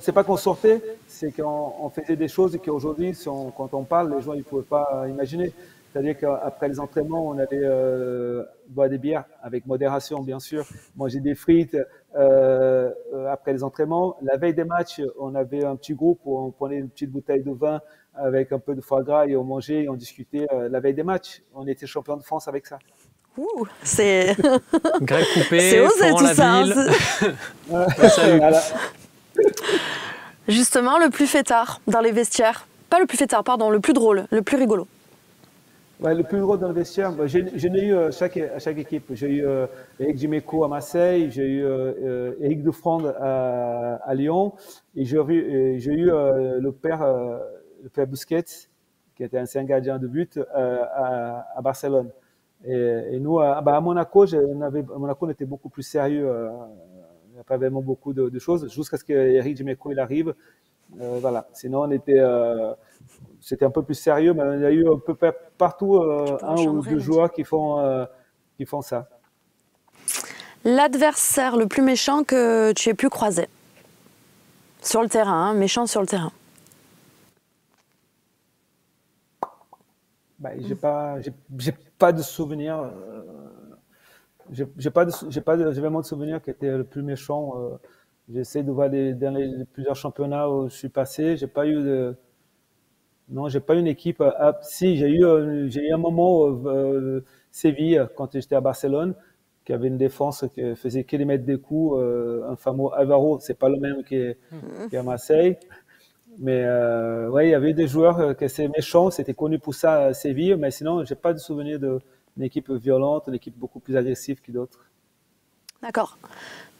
C'est pas qu'on sortait, c'est qu'on on faisait des choses qu'aujourd'hui, si quand on parle, les gens ils pouvaient pas imaginer. C'est-à-dire qu'après les entraînements, on allait euh, boire des bières avec modération, bien sûr, manger des frites. euh, euh, après les entraînements, la veille des matchs, on avait un petit groupe où on prenait une petite bouteille de vin avec un peu de foie gras et on mangeait et on discutait euh, la veille des matchs. On était champion de France avec ça. Ouh, c'est Greg Coupé, c'est osé tout ça. hein. Justement, le plus fêtard dans les vestiaires. Pas le plus fêtard, pardon, le plus drôle, le plus rigolo. Le plus gros dans le vestiaire, bah, j'en ai eu euh, à chaque équipe. J'ai eu euh, Eric Dimeco à Marseille, j'ai eu euh, euh, Eric Dufrande à, Lyon, et j'ai eu, le père, Busquets, qui était ancien gardien de but à, Barcelone. Et, nous, à, bah, Monaco, à Monaco, on était beaucoup plus sérieux. A pas vraiment beaucoup de, de choses, jusqu'à ce que Eric Dimeco il arrive. Euh, voilà. Sinon, on était, euh, c'était un peu plus sérieux, mais il y a eu un peu pa- partout euh, un ou deux joueurs qui font, euh, qui font ça. L'adversaire le plus méchant que tu aies pu croiser sur le terrain, hein, méchant sur le terrain. Bah, j'ai pas, j'ai, j'ai pas de souvenir. J'ai, pas j'ai pas j'ai vraiment de souvenir qui était le plus méchant. euh, j'essaie de voir les, dans les, les plusieurs championnats où je suis passé, j'ai pas eu de, non, j'ai pas eu une équipe. euh, ah, si, j'ai eu, euh, j'ai eu un moment, euh, Séville, quand j'étais à Barcelone, qui avait une défense qui faisait mettre des coups, euh, un fameux Alvaro, c'est pas le même qui qui est à Marseille. Mais euh, ouais, il y avait des joueurs qui étaient méchants, c'était connu pour ça à Séville, mais sinon, j'ai pas de souvenir de- d'une équipe violente, une équipe beaucoup plus agressive que d'autres. D'accord.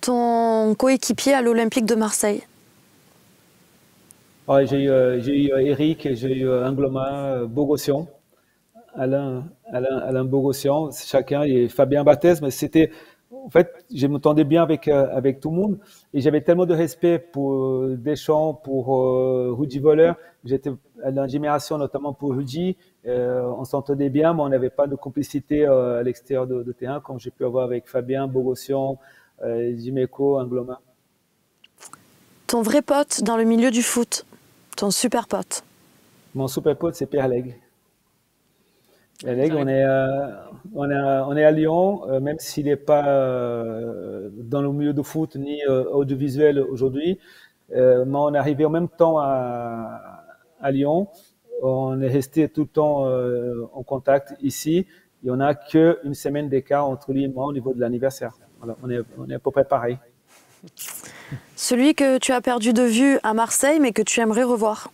Ton coéquipier à l'Olympique de Marseille? Ouais, j'ai eu, euh, eu euh, Eric, j'ai eu euh, Angloma, Bogossian, Alain, Alain, Alain Bogossian, chacun, et Fabien Battez, mais c'était, en fait, je m'entendais bien avec, avec tout le monde, et j'avais tellement de respect pour Deschamps, pour euh, Rudy Voller, j'étais à l'admiration notamment pour Rudy, euh, on s'entendait bien, mais on n'avait pas de complicité euh, à l'extérieur de, de terrain, comme j'ai pu avoir avec Fabien, Bogossian, euh, Jiméco, Angloma. Ton vrai pote dans le milieu du foot. Ton super pote. Mon super pote, c'est Pierre Legge. Pierre on est, euh, on est, à- on est à Lyon, euh, même s'il n'est pas euh, dans le milieu de foot ni euh, audiovisuel aujourd'hui, euh, mais on est arrivé en même temps à, à Lyon. On est resté tout le temps euh, en contact ici et on n'a qu'une semaine d'écart entre lui et moi au niveau de l'anniversaire. Voilà, on, est, on est à peu près pareil. Celui que tu as perdu de vue à Marseille, mais que tu aimerais revoir.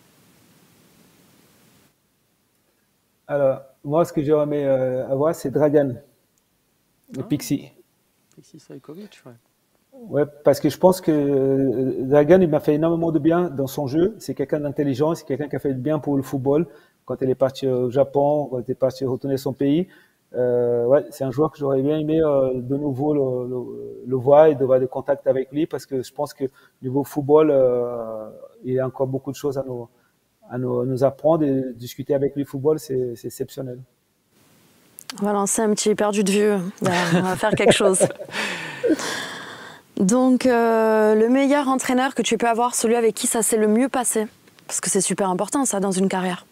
Alors, moi, ce que aimé euh, avoir, c'est Dragan, le Pixie. Saïkovic, ouais. Ouais, parce que je pense que euh, Dragan, il m'a fait énormément de bien dans son jeu. C'est quelqu'un d'intelligent, c'est quelqu'un qui a fait du bien pour le football. Quand il est parti au Japon, quand il est parti retourner son pays, euh, ouais, c'est un joueur que j'aurais bien aimé euh, de nouveau le, le, le voir et d'avoir des contacts avec lui, parce que je pense que niveau football, euh, il y a encore beaucoup de choses à nous, à nous, à nous apprendre et discuter avec lui football, c'est exceptionnel. On va lancer un petit perdu de vue. On va faire quelque chose. Donc, euh, le meilleur entraîneur que tu peux avoir, celui avec qui ça s'est le mieux passé. Parce que c'est super important, ça, dans une carrière.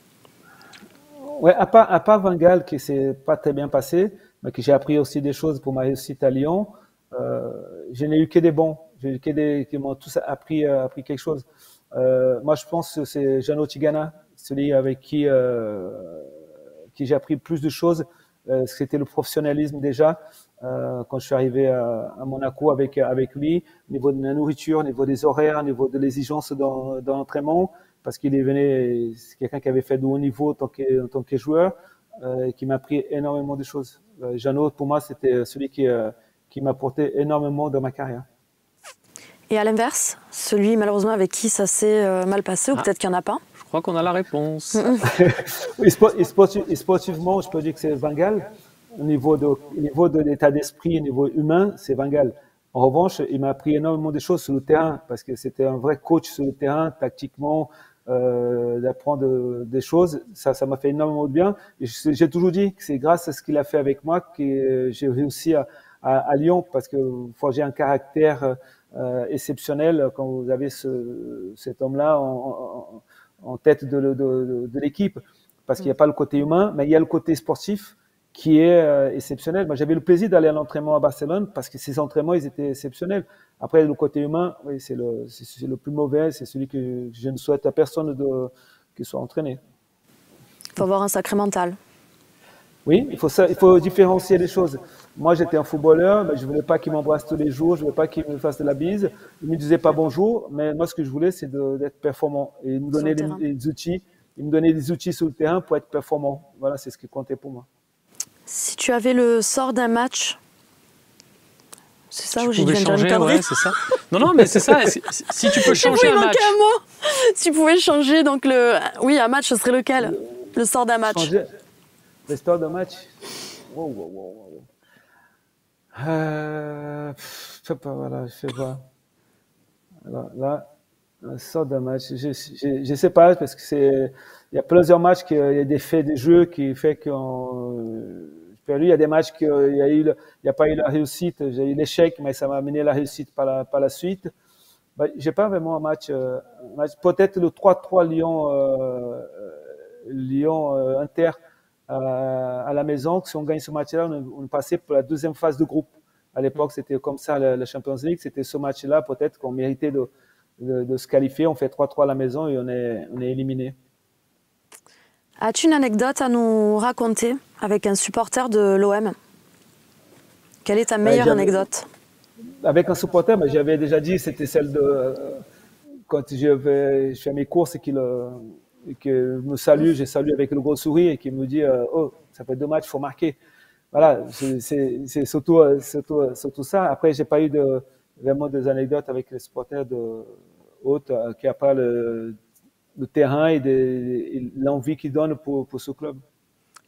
Ouais, à part, à part Van qui s'est pas très bien passé, mais que j'ai appris aussi des choses pour ma réussite à Lyon, euh, je n'ai eu que des bons. J'ai eu que des, qui m'ont tous appris, euh, appris quelque chose. Moi, je pense que c'est Jeannot Tigana, celui avec qui, qui j'ai appris plus de choses c'était le professionnalisme déjà. Quand je suis arrivé à, Monaco avec avec lui, au niveau de la nourriture, au niveau des horaires, au niveau de l'exigence dans, dans l'entraînement, parce qu'il est venu, c'est quelqu'un qui avait fait de haut niveau en tant que, en tant que joueur, et qui m'a appris énormément de choses. Jeannot, pour moi, c'était celui qui qui m'a apporté énormément dans ma carrière. Et à l'inverse, celui malheureusement avec qui ça s'est euh, mal passé, ou ah. peut-être qu'il n'y en a pas? Je crois qu'on a la réponse. et, sportivement, je peux dire que c'est Vangal. Au niveau de, au niveau de l'état d'esprit, au niveau humain, c'est Vangal. En revanche, il m'a appris énormément de choses sur le terrain, parce que c'était un vrai coach sur le terrain, tactiquement, euh, d'apprendre des choses. Ça, ça m'a fait énormément de bien. J'ai toujours dit que c'est grâce à ce qu'il a fait avec moi que j'ai réussi à, à, à, Lyon, parce que forger un caractère euh, exceptionnel quand vous avez ce, cet homme-là en, en, en, tête de, de, de, l'équipe, parce qu'il n'y a pas le côté humain, mais il y a le côté sportif qui est euh, exceptionnel. Moi, j'avais le plaisir d'aller à l'entraînement à Barcelone parce que ces entraînements, ils étaient exceptionnels. Après, le côté humain, oui, c'est le, c'est le plus mauvais, c'est celui que je ne souhaite à personne de, qu'il soit entraîné. Il faut avoir un sacré mental. Oui, il faut, ça, il faut différencier les choses. Moi, j'étais un footballeur, mais je voulais pas qu'il m'embrasse tous les jours, je voulais pas qu'il me fasse de la bise. Il me disait pas bonjour, mais moi, ce que je voulais, c'est d'être performant. Et il me donnait les, outils, il me donnait des outils sur le terrain pour être performant. Voilà, c'est ce qui comptait pour moi. Si tu avais le sort d'un match, c'est ça où j'ai dit changer, ouais, c'est ça. Non, non, mais c'est ça. Si, tu peux changer un match. Un mot. Si tu pouvais changer, donc le, oui, un match, ce serait lequel? Le sort d'un match. Le sort d'un match. Wow, wow, wow, euh, je sais pas, voilà, je sais pas. Alors là, un sort de match, je, je, je, sais pas parce que c'est, il y a plusieurs matchs qu'il y a des faits de jeu qui fait qu'on, perdu. Il y a des matchs qu'il y a eu, il n'y a pas eu la réussite, j'ai eu l'échec, mais ça m'a amené la réussite par la, par la suite. Bah, j'ai pas vraiment un match, euh, match peut-être le 3-3 Lyon, euh, Lyon euh, Inter à la maison, si on gagne ce match-là, on, on passait pour la deuxième phase de groupe. À l'époque, c'était comme ça la, Champions League. C'était ce match-là, peut-être qu'on méritait de, de, se qualifier. On fait 3-3 à la maison et on est, on est éliminé. As-tu une anecdote à nous raconter avec un supporter de l'OM Quelle est ta meilleure ben, anecdote? Avec un supporter, ben, j'avais déjà dit, c'était celle de quand je, vais, je fais mes courses et qu'il me salue, j'ai salué avec le gros sourire et qui me dit euh, Oh, ça fait deux matchs, il faut marquer. Voilà, c'est surtout, surtout, surtout, ça. Après, j'ai pas eu de, vraiment des anecdotes avec les supporters de haute euh, qui a pas le, le terrain et, l'envie qu'ils donnent pour, pour ce club.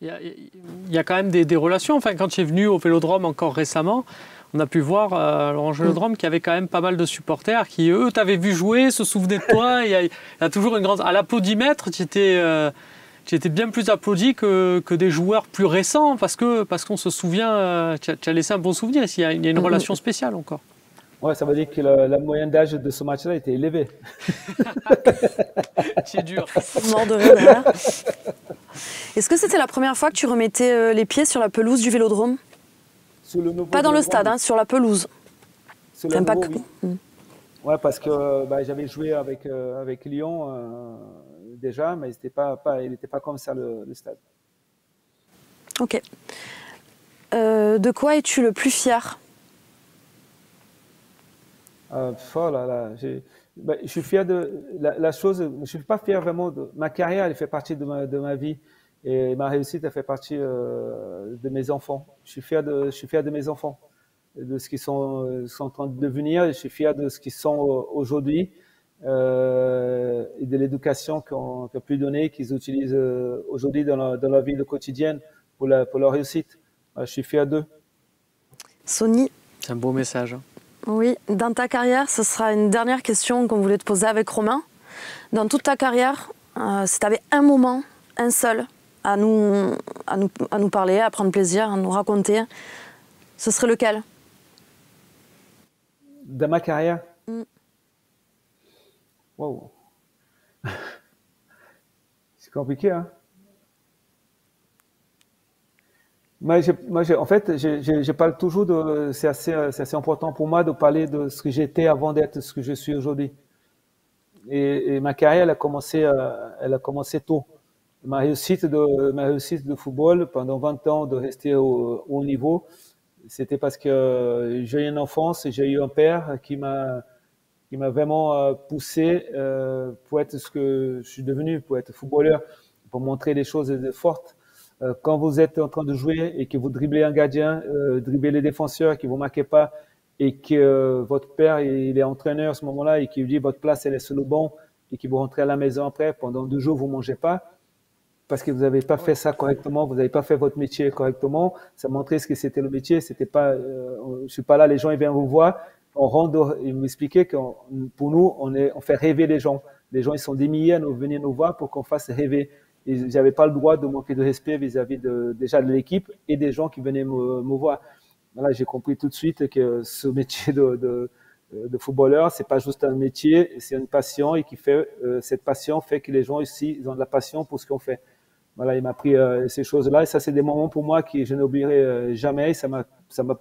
Il y, a, il y a quand même des, des, relations. Enfin, quand es venu au Vélodrome encore récemment, on a pu voir euh, Laurent Vélodrome qui avait quand même pas mal de supporters qui, eux, t'avaient vu jouer, se souvenaient de toi. il, y a, il, y a, toujours une grande. À l'applaudimètre, tu étais, euh, tu étais bien plus applaudi que, que, des joueurs plus récents parce qu'on parce qu'on se souvient. Euh, tu, as, laissé un bon souvenir. Il y a, il y a une relation spéciale encore. Ouais, ça veut dire que la, la moyenne d'âge de ce match-là était élevée. C'est dur. Mort de rire. Est-ce que c'était la première fois que tu remettais euh, les pieds sur la pelouse du Vélodrome? Pas dans le stade, hein, sur la pelouse. Sur le nouveau, oui. Mm. Ouais, parce que bah, j'avais joué avec, euh, avec Lyon euh, déjà, mais pas, pas, il n'était pas comme ça le, le stade. Ok. Euh, de quoi es-tu le plus fier? Euh, oh là là, bah, je suis fier de la, la, chose. Je suis pas fier vraiment de ma carrière. Elle fait partie de ma, de ma vie. Et ma réussite, elle fait partie euh, de mes enfants. Je suis fier de, je suis fier de mes enfants, de ce qu'ils sont, euh, sont en train de devenir. Je suis fier de ce qu'ils sont euh, aujourd'hui euh, et de l'éducation qu'on qu pu donner, qu'ils utilisent euh, aujourd'hui dans, la, dans leur vie quotidienne pour, la, pour leur réussite. Je suis fier d'eux. Sony. C'est un beau message. Hein. Oui, dans ta carrière, ce sera une dernière question qu'on voulait te poser avec Romain. Dans toute ta carrière, euh, si tu avais un moment, un seul, à nous, à, nous, à nous parler, à prendre plaisir, à nous raconter, ce serait lequel? De ma carrière? Mm. Wow. C'est compliqué, hein? Moi, moi en fait, je parle toujours de. C'est assez, assez, important pour moi de parler de ce que j'étais avant d'être ce que je suis aujourd'hui. Et, et, ma carrière, elle a commencé, euh, elle a commencé tôt. ma réussite de ma réussite de football pendant 20 ans de rester au haut niveau, c'était parce que j'ai eu une enfance et j'ai eu un père qui m'a qui m'a vraiment euh, poussé euh, pour être ce que je suis devenu, pour être footballeur, pour montrer des choses fortes. Euh, quand vous êtes en train de jouer et que vous dribblez un gardien, euh, dribblez les défenseurs, qui vous marquez pas, et que votre père il est entraîneur à ce moment-là et qui vous dit votre place elle est sur le banc et que vous rentrez à la maison après pendant deux jours vous mangez pas parce que vous n'avez pas fait ça correctement, vous n'avez pas fait votre métier correctement. Ça montrait ce que c'était le métier. C'était pas, euh, je suis pas là, les gens ils viennent vous voir, on rentre, ils m'expliquaient que pour nous on est, on fait rêver les gens. Les gens ils sont des milliers à nous venir nous voir pour qu'on fasse rêver. Et j'avais pas le droit de manquer de respect vis-à-vis de déjà de l'équipe et des gens qui venaient me, voir. Voilà, j'ai compris tout de suite que ce métier de, de, de footballeur, c'est pas juste un métier, c'est une passion et qui fait euh, cette passion fait que les gens ici ils ont de la passion pour ce qu'on fait. Voilà, il m'a appris euh, ces choses-là et ça c'est des moments pour moi que je n'oublierai euh, jamais. Ça m'a ça m'a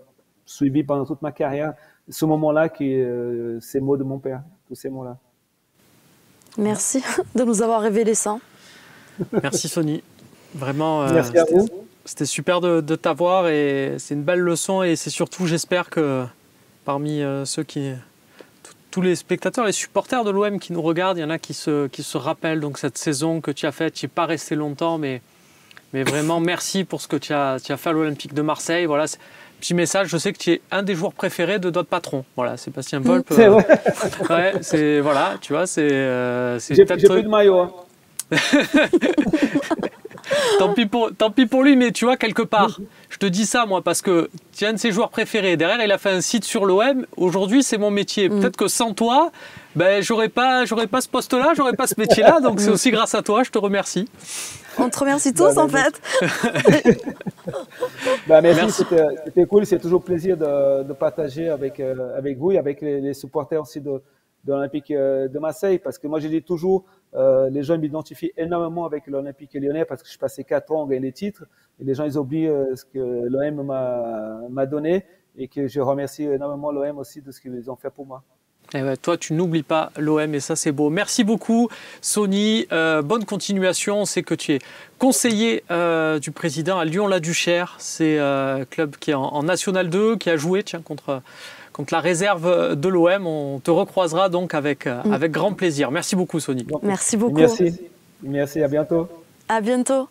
suivi pendant toute ma carrière. Ce moment-là, qui euh, ces mots de mon père, tous ces mots-là. Merci de nous avoir révélé ça. Merci Sony. Vraiment. euh, Merci à c'était- vous. C'était super de, de t'avoir et c'est une belle leçon et c'est surtout, j'espère que parmi euh, ceux qui, tous- les spectateurs, les supporters de l'OM qui nous regardent, il y en a qui se, qui se rappellent donc cette saison que tu as faite. Tu n'es pas resté longtemps, mais, mais vraiment merci pour ce que tu as, tu as fait à l'Olympique de Marseille. Voilà, petit message. Je sais que tu es un des joueurs préférés de notre patron. Voilà, Sébastien Volpe. C'est vrai. Ouais, c'est voilà, tu vois, c'est euh, j'ai plus de maillot. hein. tant pis pour tant pis pour lui, mais tu vois quelque part, je te dis ça moi parce que tu es un de ses joueurs préférés. Derrière, il a fait un site sur l'OM. Aujourd'hui, c'est mon métier. Peut-être que sans toi, ben j'aurais pas j'aurais pas ce poste-là, j'aurais pas ce métier-là. Donc c'est aussi grâce à toi. Je te remercie. On te remercie tous Bah, en bah, fait. Bah, merci, Merci. c'était cool. C'est toujours plaisir de, de partager avec, euh, avec vous et avec les, les supporters aussi de, de l'Olympique euh, de Marseille. Parce que moi, je dis toujours, euh, les gens m'identifient énormément avec l'Olympique lyonnais parce que je passé quatre ans à gagner les titres. Et les gens, ils oublient euh, ce que l'OM m'a donné et que je remercie énormément l'OM aussi de ce qu'ils ont fait pour moi. Et ouais, toi, tu n'oublies pas l'OM et ça, c'est beau. Merci beaucoup, Sony. Euh, bonne continuation. On sait que tu es conseiller euh, du président à Lyon-la-Duchère. C'est un club qui est en, en National 2, qui a joué tiens, contre, contre la réserve de l'OM. On te recroisera donc avec, euh, avec grand plaisir. Merci beaucoup, Sony. Merci beaucoup. Merci. Merci, à bientôt. À bientôt.